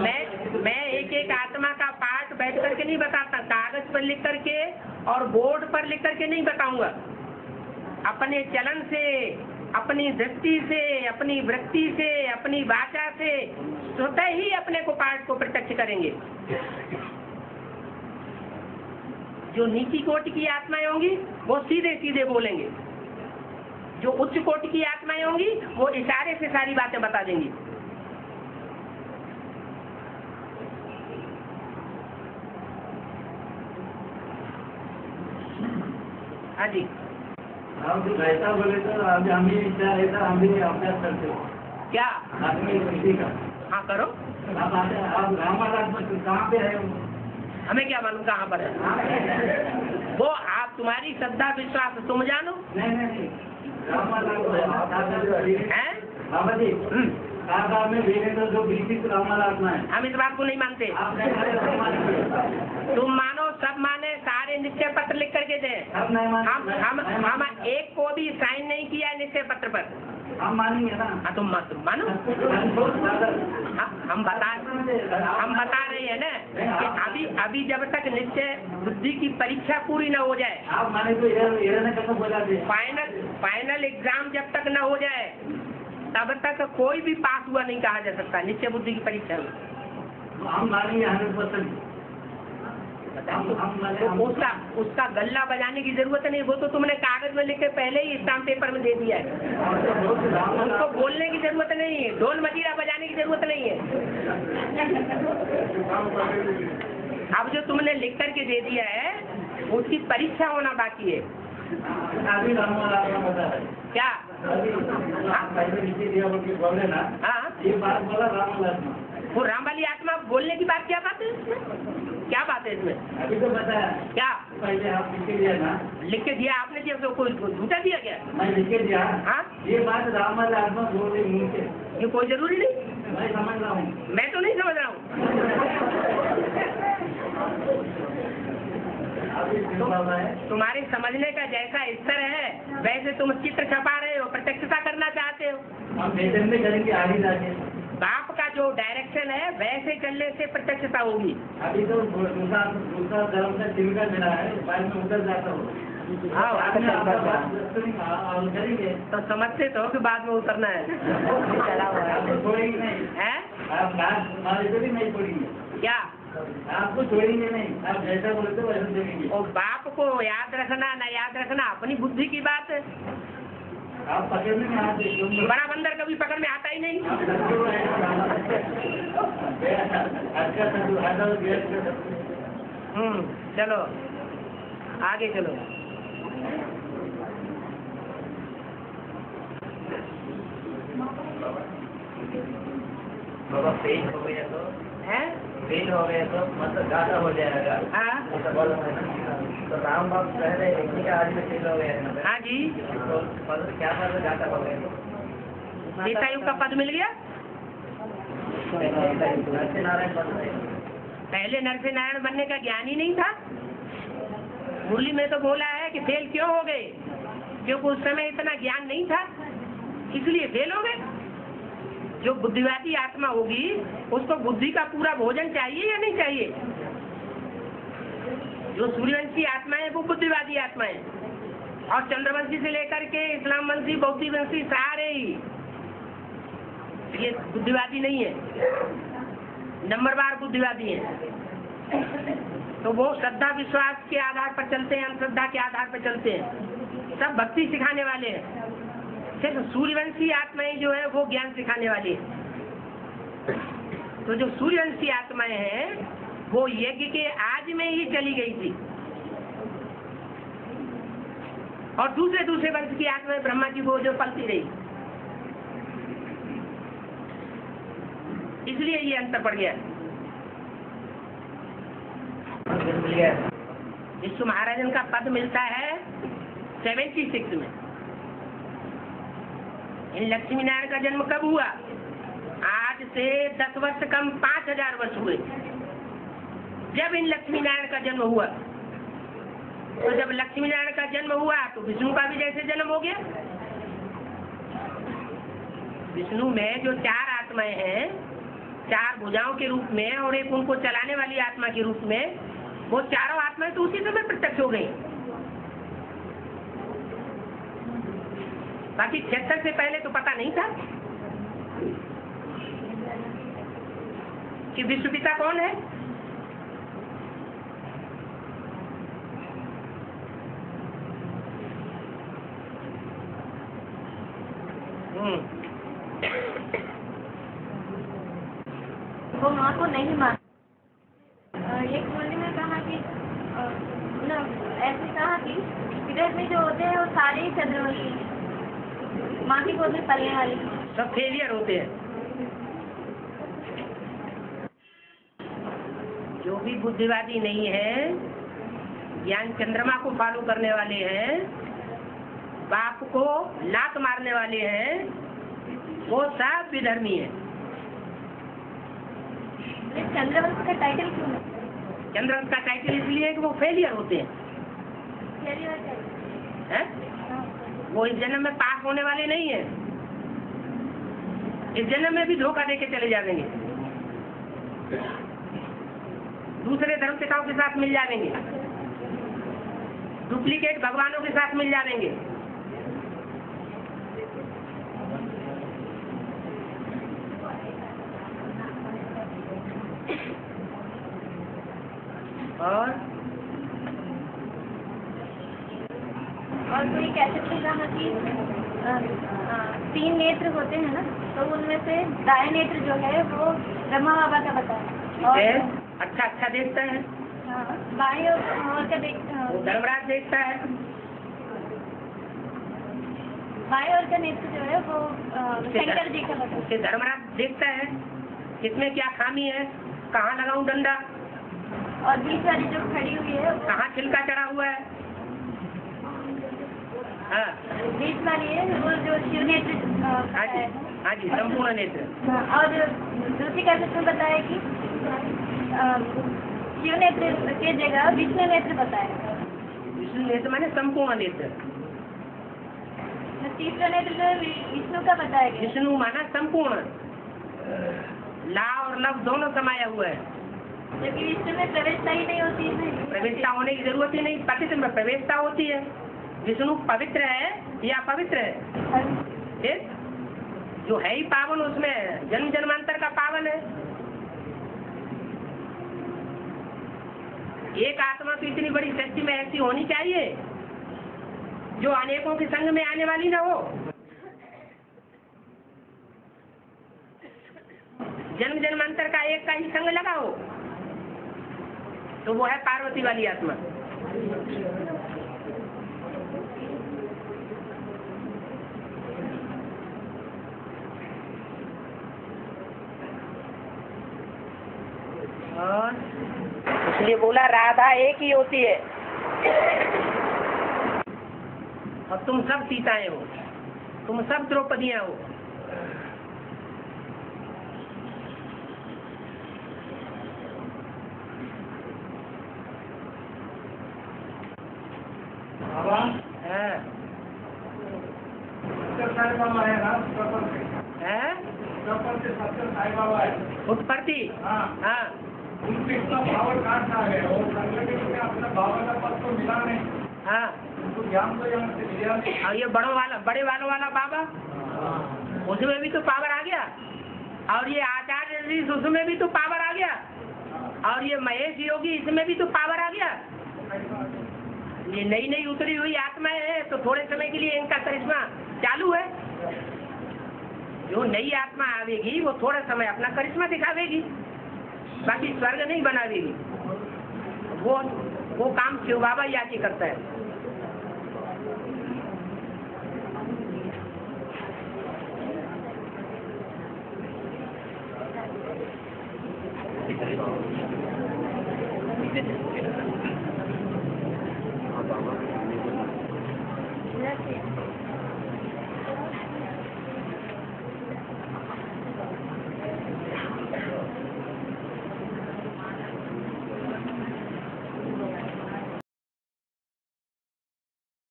मैं मैं एक एक आत्मा का पाठ बैठ करके नहीं बताता। कागज़ पर लिख करके और बोर्ड पर लिख करके नहीं बताऊँगा। अपने चलन से, अपनी दृष्टि से, अपनी वृत्ति से, अपनी वाचा से स्वतः ही अपने को पाठ को प्रत्यक्ष करेंगे। जो नीची कोटि की आत्माएँ होंगी, वो सीधे सीधे बोलेंगे। जो उच्च कोटि की आत्माएँ होंगी वो इशारे से सारी बातें बता देंगी। हाँ जी। रहता बोले तो हम भी इच्छा रहता हम भी अभ्यास करते हो। क्या? आदमी का। हाँ करो। आप आप रामल आत्मा कहाँ पे है? हमें क्या मालूम कहाँ पर है? वो आप तुम्हारी श्रद्धा विश्वास तुम जानो। हैं? हम्म, है। हम इस बात को नहीं मानते। तो। तुम मानो सब माने सारे निश्चय पत्र लिख करके दे। हम हम हम एक को भी साइन नहीं किया है निश्चय पत्र पर। हम मानेंगे ना। हाँ तुम मा- तुम मानो। हम हम बता हम बता रहे हैं ना कि अभी अभी जब तक निश्चय बुद्धि की परीक्षा पूरी न हो जाए। आप माने तो फाइनल फाइनल एग्ज़ाम जब तक न हो जाए तब तक कोई भी पास हुआ नहीं कहा जा सकता निश्चय बुद्धि की परीक्षा में। हम मानेंगे हंड्रेड परसेंट तो उसका उसका गल्ला बजाने की ज़रूरत नहीं वो तो तुमने कागज़ में लिख के पहले ही स्टाम्प पेपर में दे दिया है। उनको बोलने की ज़रूरत नहीं है ढोल मजीरा बजाने की ज़रूरत नहीं है। अब जो तुमने लिख करके दे दिया है उसकी परीक्षा होना बाकी है। क्या? हाँ। ये बात बोला रामल आत्मा वो राम वाली आत्मा बोलने की बात क्या बात है क्या बात है इसमें? अभी तो बताया। क्या? पहले आप लिख के दिया ना। लिख के दिया आपने दिया तो कोई झूठा दिया क्या? मैं लिख के दिया। हाँ? ये बात रामल आत्मा बोल रही मुँह से। ये कोई ज़रूरी नहीं। मैं समझ रहा हूँ। मैं तो नहीं समझ रहा हूँ। तुम्हारे समझने का जैसा स्तर है वैसे तुम चित्र छपा रहे हो प्रत्यक्षता करना चाहते हो। हम करेंगे आगे जाके। बाप का जो डायरेक्शन है वैसे चलने से प्रत्यक्षता होगी। अभी तो दूसरा दूसरा धर्म का मेरा है बाद में उधर जाता हूँ। हाँ, हाँ। तो समझते तो कि बाद में उतरना है। है। क्या? आपको छोड़ेंगे नहीं। आप जैसा बोलते हो वैसा देखेंगे और बाप को याद रखना ना याद रखना अपनी बुद्धि की बात है। बड़ा बंदर कभी पकड़ में आता ही नहीं। हम्म चलो। आगे चलो। बाबा पेज हो गया तो। है? फेल हो गए तो मतलब हो जाएगा। हाँ? रहे ना। तो राम पहले एक ही आज में फेल हो गए हाँ जी। तो मतलब क्या मतलब हो गए युग का पद मिल गया? पहले नर से नारायण बनने का ज्ञान ही नहीं था। मुरली में तो बोला है कि फेल क्यों हो गए? क्योंकि उस समय इतना ज्ञान नहीं था इसलिए फेल हो गए। जो बुद्धिवादी आत्मा होगी, उसको बुद्धि का पूरा भोजन चाहिए या नहीं चाहिए? जो सूर्यवंशी आत्मा है, वो बुद्धिवादी आत्मा है। और चंद्रवंशी से लेकर के इस्लाम वंशी बौद्धी वंशी सारे ही। ये बुद्धिवादी नहीं है। नंबरवार बुद्धिवादी है। तो वो श्रद्धा, विश्वास के आधार पर चलते हैं, अंधश्रद्धा के आधार पर चलते हैं। सब भक्ति सिखाने वाले हैं। सिर्फ़ सूर्यवंशी आत्माएँ जो है वो ज्ञान सिखाने वाली है। तो जो सूर्यवंशी आत्माएँ हैं वो यज्ञ के आज में ही चली गई थी। और दूसरे दूसरे वंश की आत्माएँ ब्रह्मा जी वो जो पलती रही। इसलिए ये अंतर पड़ गया। विश्व महाराजन का पद मिलता है सेवेंटी सिक्स में। लक्ष्मी नारायण का जन्म कब हुआ? आज से दस वर्ष कम पाँच हज़ार वर्ष हुए। जब इन लक्ष्मी नारायण का जन्म हुआ तो जब लक्ष्मी नारायण का जन्म हुआ तो विष्णु का भी जैसे जन्म हो गया। विष्णु में जो चार आत्माएँ हैं, चार भुजाओं के रूप में और एक उनको चलाने वाली आत्मा के रूप में, वो चारों आत्माएँ तो उसी समय प्रत्यक्ष हो गई। बाकी छिहत्तर से पहले तो पता नहीं था कि विश्व पिता कौन है? वो माँ को नहीं मान अ, एक बोलने में कहा कि अ, न ऐसे कहा कि इधर में जो होते हैं वो सारे ही चंद्रवंशी हैं। माँ की गोद में पलने वाले सब फेलियर होते हैं जो भी बुद्धिवादी नहीं है ज्ञान चंद्रमा को फॉलो करने वाले हैं बाप को लात मारने वाले हैं वो सब विधर्मी है चंद्रवंश का टाइटल क्यों है चंद्रवंश का टाइटल इसलिए है कि वो फेलियर होते हैं। हैं? हाँ। वो इस जन्म में पास होने वाले नहीं है इस जन्म में भी धोखा दे के चले जाएँगे। दूसरे धर्म पिताओं के साथ मिल जाएँगे। डुप्लीकेट भगवानों के साथ मिल जाएँगे। और? और कोई कैसे अ, अ, तीन नेत्र होते हैं ना तो उनमें से दाएँ नेत्र जो है वो ब्रह्मा बाबा का बताया। है और अच्छा अच्छा देखता है। हाँ, बाएँ और का देख अ, वो धर्मराज देखता है। बाएँ और का नेत्र जो है वो शंकर जी का बताया। धर्मराज देखता है किसमें क्या खामी है कहाँ लगाऊँ डंडा? और बीच वाली जो खड़ी हुई है कहाँ छिलका चढ़ा हुआ है? हाँ वो जो शिव नेत्र हाँ जी हाँ जी संपूर्ण नेत्र और दूसरी कैसेट में बताया कि शिव नेत्र के जगह विष्णु नेत्र बताया विष्णु नेत्र माने संपूर्ण नेत्र तीसरा नेत्र विष्णु का बताया गया विष्णु माना संपूर्ण ला और लव दोनों समाया हुआ है जबकि विष्णु में प्रवेशता ही नहीं होती है प्रवेशता होने की ज़रूरत ही नहीं पवित्र में प्रवेशता होती है विष्णु पवित्र है या पवित्र? है ठीक जो है ही पावन, उसमें जन्म जन्मांतर का पावन है। एक आत्मा तो इतनी बड़ी सृष्टि में ऐसी होनी चाहिए, जो अनेकों के संग में आने वाली ना हो। जन्म जन्मांतर का एक का ही संग लगा हो। तो वो है पार्वती वाली आत्मा। इसलिए बोला राधा एक ही होती है। और तुम सब सीताएँ हो। तुम सब द्रौपदियाँ हो। हाँ। है। उत्पत्ति? हाँ। हाँ। उनसे इतना पावर गया? और संगठन में अपना बाबा का पद तो मिला नहीं। हाँ। ज्ञान तो यहाँ से मिला नहीं। और ये बड़ों वाला बड़े वालों वाला बाबा? उसमें भी तो पावर आ गया। और ये आचार्य जी उसमें भी तो पावर आ गया। और ये महेश योगी इसमें भी तो पावर आ गया। ये नई नई उतरी हुई आत्माएँ हैं तो थोड़े समय के लिए इनका करिश्मा चालू है। जो नई आत्मा आवेगी वो थोड़ा समय अपना करिश्मा दिखावेगी। बाकी स्वर्ग नहीं बना दी वो वो काम शिव बाबा याची करता है Thank you.